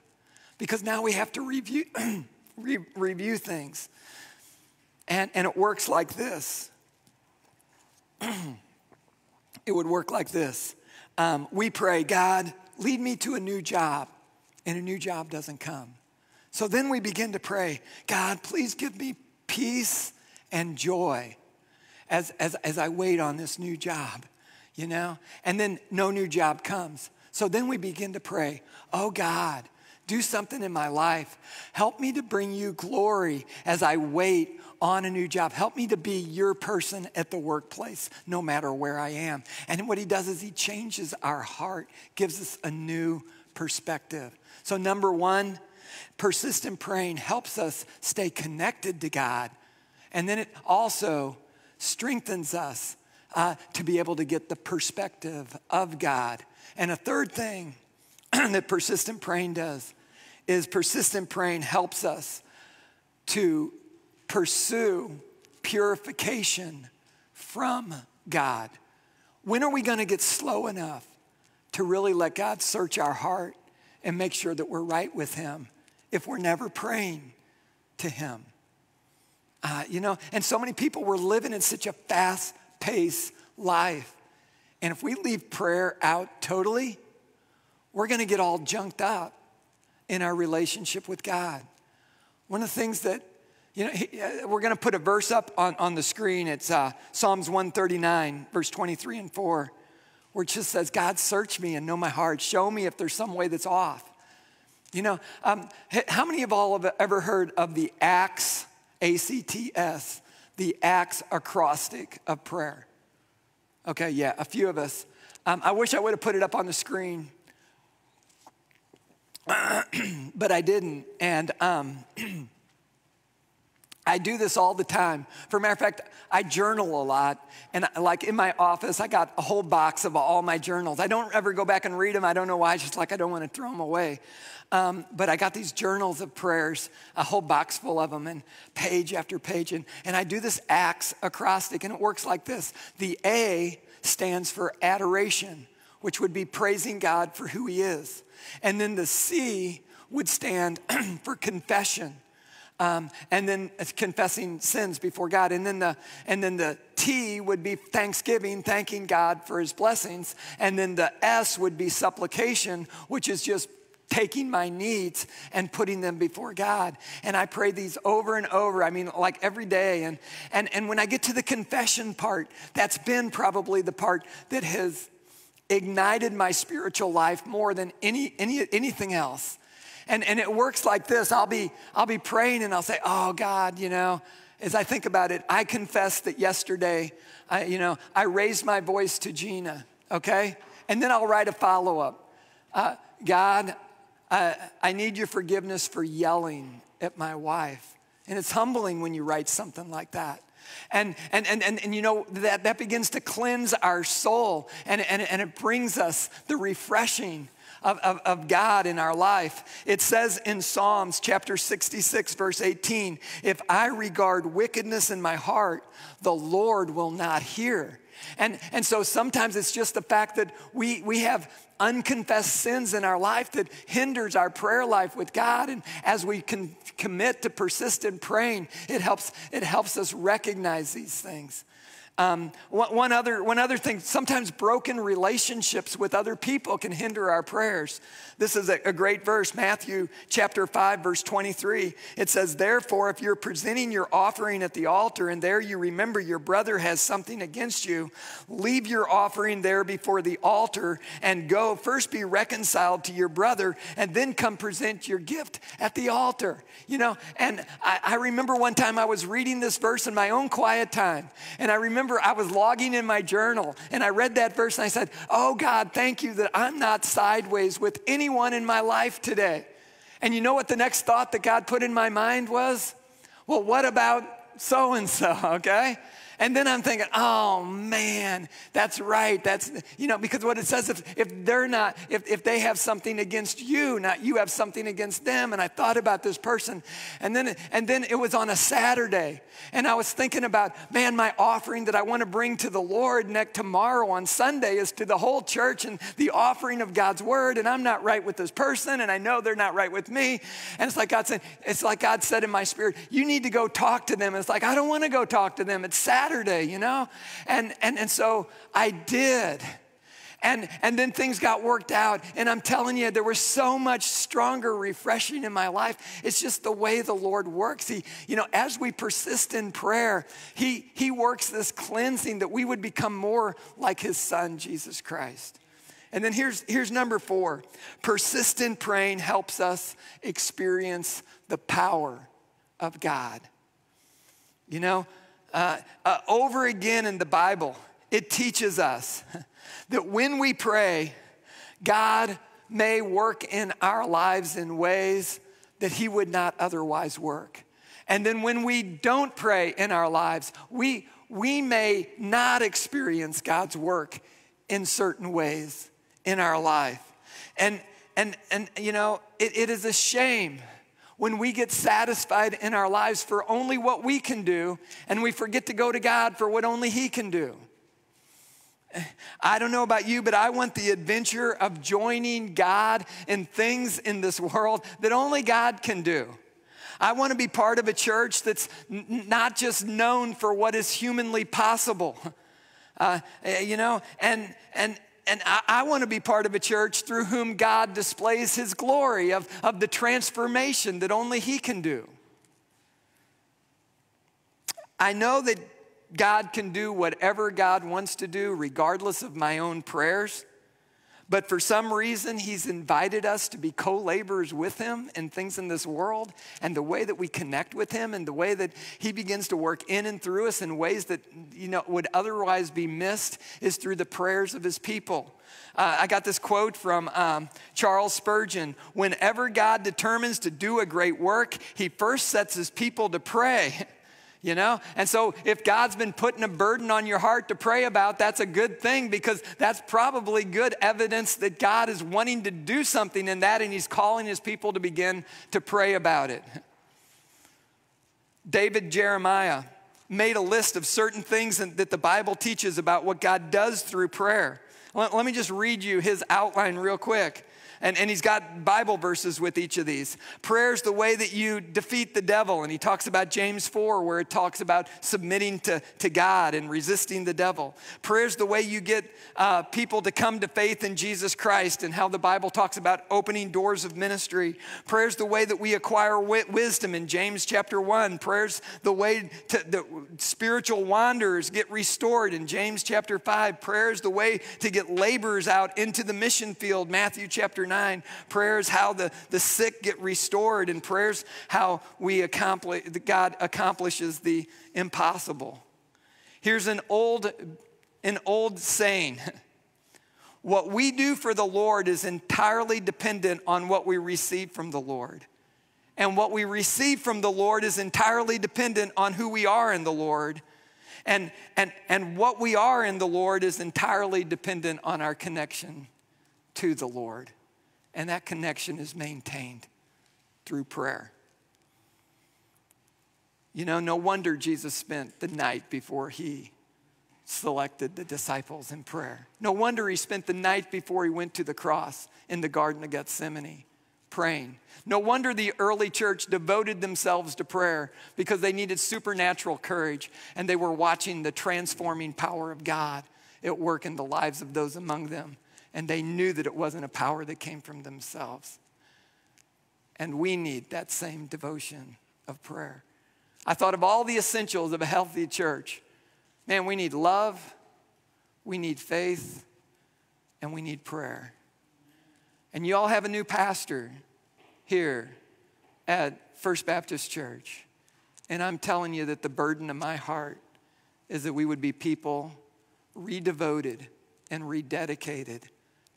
Because now we have to review, re- review things. And, and it works like this. It would work like this. Um, we pray, God, lead me to a new job, and a new job doesn't come. So then we begin to pray, God, please give me peace and joy as, as, as I wait on this new job, you know? And then no new job comes. So then we begin to pray, oh God, do something in my life. Help me to bring you glory as I wait on a new job. Help me to be your person at the workplace, no matter where I am. And what he does is he changes our heart, gives us a new perspective. So, number one, persistent praying helps us stay connected to God. And then it also strengthens us uh, to be able to get the perspective of God. And a third thing that persistent praying does is persistent praying helps us to pursue purification from God. When are we going to get slow enough to really let God search our heart and make sure that we're right with Him if we're never praying to Him? Uh, you know, and so many people were living in such a fast paced life. And if we leave prayer out totally, we're going to get all junked up in our relationship with God. One of the things that, you know, uh, we're going to put a verse up on, on the screen. It's uh, Psalms 139, verse 23 and 4, where it just says, God, search me and know my heart. Show me if there's some way that's off. You know, um, how many of all have ever heard of the ACTS, A C T S, the ACTS acrostic of prayer? Okay, yeah, a few of us. Um, I wish I would have put it up on the screen. but I didn't. And um, I do this all the time. For a matter of fact, I journal a lot. And like in my office, I got a whole box of all my journals. I don't ever go back and read them. I don't know why. It's just like I don't want to throw them away. Um, but I got these journals of prayers, a whole box full of them, and page after page. And, and I do this ACTS acrostic, and it works like this the A stands for adoration, which would be praising God for who He is. And then the C would stand for confession. Um, and then confessing sins before God. And then, the, and then the T would be thanksgiving, thanking God for his blessings. And then the S would be supplication, which is just taking my needs and putting them before God. And I pray these over and over, I mean, like every day. And, and, and when I get to the confession part, that's been probably the part that has ignited my spiritual life more than any, any, anything else. And, and it works like this I'll be, I'll be praying and I'll say, Oh, God, you know, as I think about it, I confess that yesterday, I, you know, I raised my voice to Gina, okay? And then I'll write a follow up. Uh, God, uh, I need your forgiveness for yelling at my wife. And it's humbling when you write something like that. And, and, and, and, and you know, that, that begins to cleanse our soul and, and, and it brings us the refreshing of, of, of, God in our life. It says in Psalms chapter 66, verse 18, if I regard wickedness in my heart, the Lord will not hear. And, and so sometimes it's just the fact that we, we have unconfessed sins in our life that hinders our prayer life with God. And as we can commit to persistent praying, it helps, it helps us recognize these things. Um, one, other, one other thing, sometimes broken relationships with other people can hinder our prayers. This is a, a great verse, Matthew chapter 5, verse 23. It says, Therefore, if you're presenting your offering at the altar and there you remember your brother has something against you, leave your offering there before the altar and go first be reconciled to your brother and then come present your gift at the altar. You know, and I, I remember one time I was reading this verse in my own quiet time, and I remember remember I was logging in my journal and I read that verse and I said, Oh God, thank you that I'm not sideways with anyone in my life today. And you know what the next thought that God put in my mind was? Well, what about so and so, okay? And then I'm thinking, oh man, that's right. That's, you know, because what it says, if, if they're not, if, if they have something against you, not you have something against them. And I thought about this person. And then, and then it was on a Saturday. And I was thinking about, man, my offering that I want to bring to the Lord next tomorrow on Sunday is to the whole church and the offering of God's word. And I'm not right with this person. And I know they're not right with me. And it's like God said, it's like God said in my spirit, you need to go talk to them. And it's like, I don't want to go talk to them. It's Saturday. Saturday, you know? And, and, and so I did. And, and then things got worked out. And I'm telling you, there was so much stronger refreshing in my life. It's just the way the Lord works. He, you know, as we persist in prayer, He, he works this cleansing that we would become more like His Son, Jesus Christ. And then here's, here's number four persistent praying helps us experience the power of God. You know, uh, uh, over again in the Bible, it teaches us that when we pray, God may work in our lives in ways that He would not otherwise work. And then when we don't pray in our lives, we, we may not experience God's work in certain ways in our life. And, and, and you know, it, it is a shame when we get satisfied in our lives for only what we can do and we forget to go to God for what only He can do. I don't know about you, but I want the adventure of joining God in things in this world that only God can do. I want to be part of a church that's not just known for what is humanly possible. Uh, you know, and, and, and I, I want to be part of a church through whom God displays his glory of, of the transformation that only he can do. I know that God can do whatever God wants to do, regardless of my own prayers. But for some reason, he's invited us to be co laborers with him in things in this world. And the way that we connect with him and the way that he begins to work in and through us in ways that you know, would otherwise be missed is through the prayers of his people. Uh, I got this quote from um, Charles Spurgeon Whenever God determines to do a great work, he first sets his people to pray. you know? And so if God's been putting a burden on your heart to pray about, that's a good thing because that's probably good evidence that God is wanting to do something in that and He's calling His people to begin to pray about it. David Jeremiah made a list of certain things that the Bible teaches about what God does through prayer. Let, me just read you his outline real quick. And, and he's got Bible verses with each of these. Prayer's the way that you defeat the devil. And he talks about James 4, where it talks about submitting to, to God and resisting the devil. Prayer's the way you get uh, people to come to faith in Jesus Christ and how the Bible talks about opening doors of ministry. Prayer's the way that we acquire wisdom in James chapter 1. Prayer's the way to, the spiritual wanderers get restored in James chapter 5. Prayer is the way to get laborers out into the mission field, Matthew chapter 9. Prayers how the, the sick get restored, and prayers how we accomplish, God accomplishes the impossible. Here's an old, an old saying. What we do for the Lord is entirely dependent on what we receive from the Lord. And what we receive from the Lord is entirely dependent on who we are in the Lord. And, and, and what we are in the Lord is entirely dependent on our connection to the Lord. And that connection is maintained through prayer. You know, no wonder Jesus spent the night before he selected the disciples in prayer. No wonder he spent the night before he went to the cross in the Garden of Gethsemane praying. No wonder the early church devoted themselves to prayer because they needed supernatural courage and they were watching the transforming power of God at work in the lives of those among them and they knew that it wasn't a power that came from themselves. And we need that same devotion of prayer. I thought of all the essentials of a healthy church. Man, we need love, we need faith, and we need prayer. And you all have a new pastor here at First Baptist Church. And I'm telling you that the burden of my heart is that we would be people redevoted and rededicated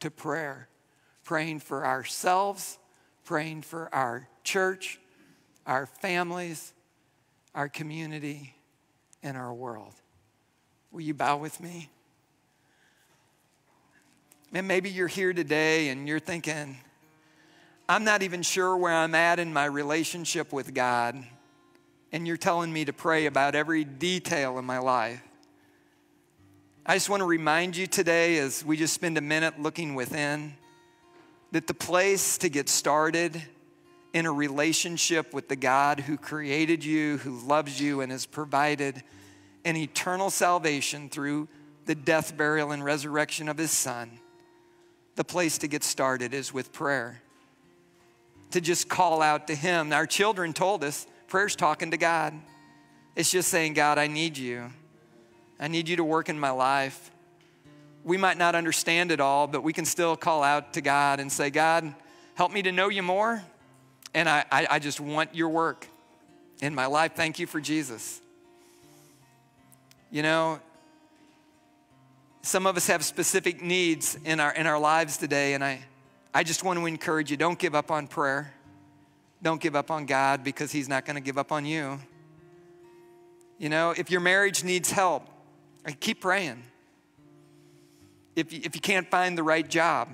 to prayer, praying for ourselves, praying for our church, our families, our community, and our world. Will you bow with me? And maybe you're here today and you're thinking, I'm not even sure where I'm at in my relationship with God. And you're telling me to pray about every detail in my life. I just want to remind you today, as we just spend a minute looking within, that the place to get started in a relationship with the God who created you, who loves you, and has provided an eternal salvation through the death, burial, and resurrection of his Son, the place to get started is with prayer. To just call out to him. Our children told us prayer's talking to God. It's just saying, God, I need you. I need you to work in my life. We might not understand it all, but we can still call out to God and say, God, help me to know you more. And I, I, I just want your work in my life. Thank you for Jesus. You know, some of us have specific needs in our, in our lives today, and I, I just want to encourage you don't give up on prayer. Don't give up on God because He's not going to give up on you. You know, if your marriage needs help, keep praying. If you, if you can't find the right job,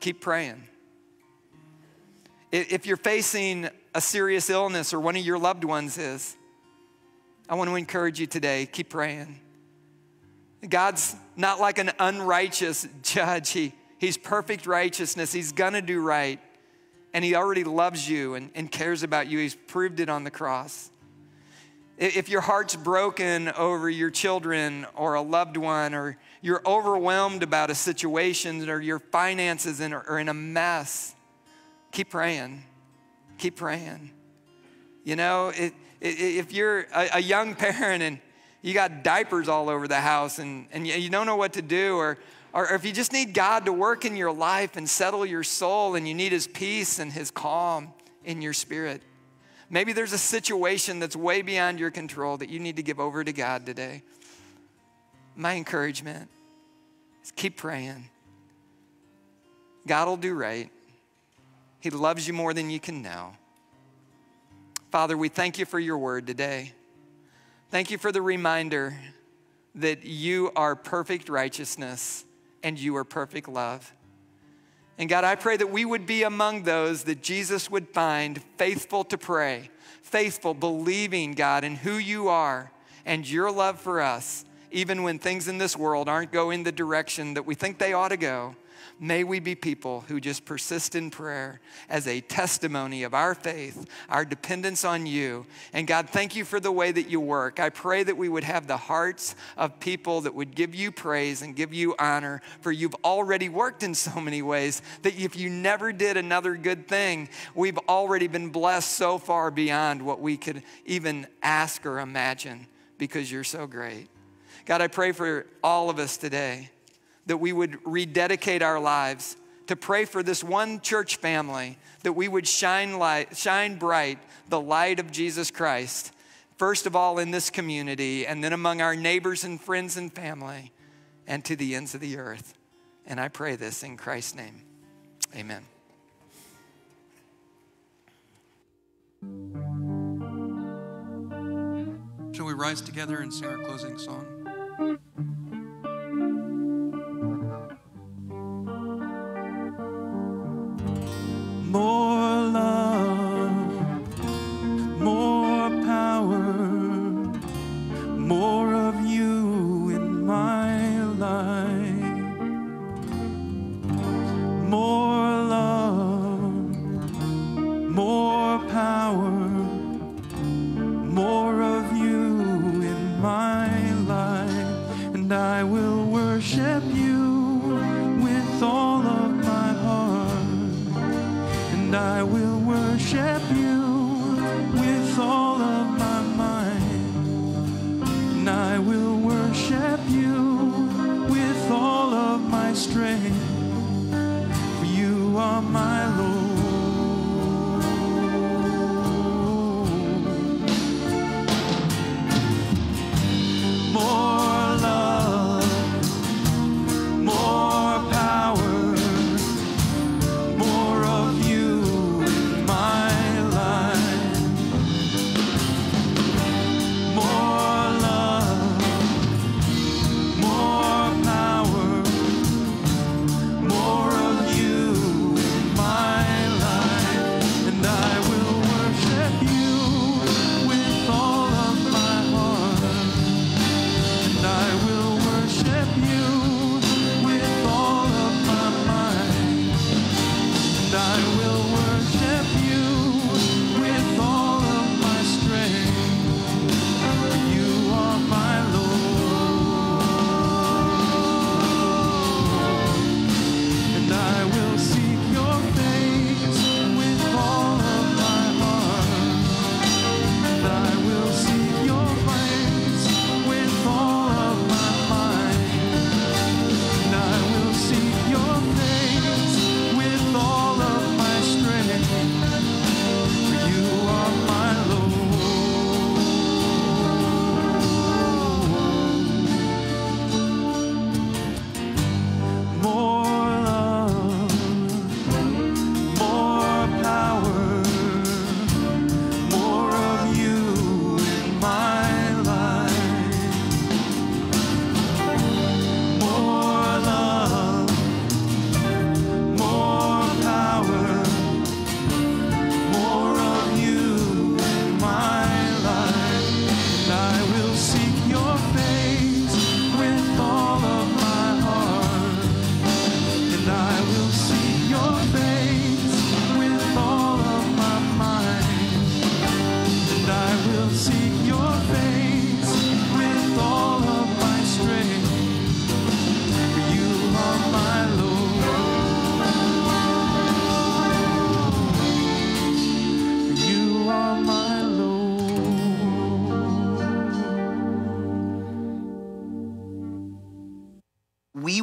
keep praying. If you're facing a serious illness or one of your loved ones is, I want to encourage you today keep praying. God's not like an unrighteous judge. He, he's perfect righteousness. He's going to do right. And He already loves you and, and cares about you. He's proved it on the cross. If your heart's broken over your children or a loved one, or you're overwhelmed about a situation, or your finances are in a mess, keep praying. Keep praying. You know, if you're a, a, young parent and you got diapers all over the house and, and you don't know what to do, or, or if you just need God to work in your life and settle your soul and you need His peace and His calm in your spirit, maybe there's a situation that's way beyond your control that you need to give over to God today. My encouragement is keep praying. God will do right. He loves you more than you can know. Father, we thank you for your word today. Thank you for the reminder that you are perfect righteousness and you are perfect love. And God, I pray that we would be among those that Jesus would find faithful to pray, faithful, believing, God, in who you are and your love for us, even when things in this world aren't going the direction that we think they ought to go. May we be people who just persist in prayer as a testimony of our faith, our dependence on you. And God, thank you for the way that you work. I pray that we would have the hearts of people that would give you praise and give you honor, for you've already worked in so many ways that if you never did another good thing, we've already been blessed so far beyond what we could even ask or imagine because you're so great. God, I pray for all of us today that we would rededicate our lives to pray for this one church family, that we would shine, light, shine bright the light of Jesus Christ, first of all in this community, and then among our neighbors and friends and family, and to the ends of the earth. And I pray this in Christ's name. Amen. Shall we rise together and sing our closing song? More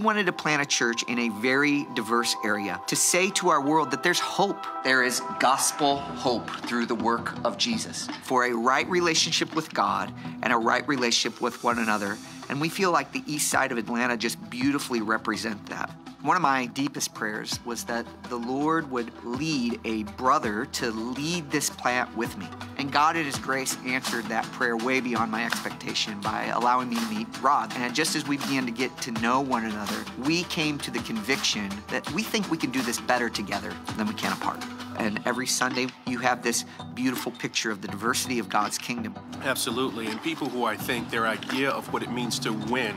wanted to plant a church in a very diverse area to say to our world that there's hope. There is gospel hope through the work of Jesus for a right relationship with God and a right relationship with one another. And we feel like the east side of Atlanta just beautifully represent that. One of my deepest prayers was that the Lord would lead a brother to lead this plant with me. And God, in His grace, answered that prayer way beyond my expectation by allowing me to meet Rod. And just as we began to get to know one another, we came to the conviction that we think we can do this better together than we can apart. And every Sunday, you have this beautiful picture of the diversity of God's kingdom. Absolutely. And people who I think their idea of what it means to win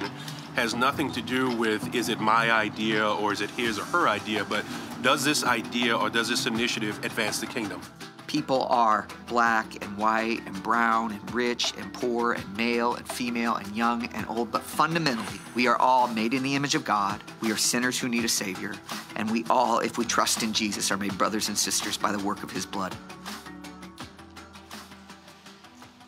has nothing to do with is it my idea or is it his or her idea, but does this idea or does this initiative advance the kingdom? People are black and white and brown and rich and poor and male and female and young and old, but fundamentally, we are all made in the image of God. We are sinners who need a Savior, and we all, if we trust in Jesus, are made brothers and sisters by the work of His blood.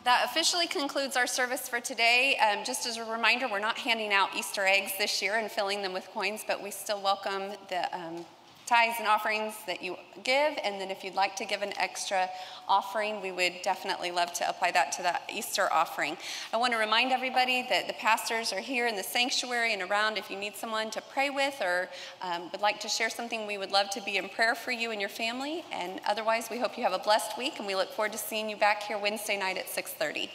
That officially concludes our service for today. Um, just as a reminder, we're not handing out Easter eggs this year and filling them with coins, but we still welcome the um, tithes and offerings that you give. And then if you'd like to give an extra offering, we would definitely love to apply that to that Easter offering. I want to remind everybody that the pastors are here in the sanctuary and around. If you need someone to pray with or um, would like to share something, we would love to be in prayer for you and your family. And otherwise, we hope you have a blessed week, and we look forward to seeing you back here Wednesday night at 6:30.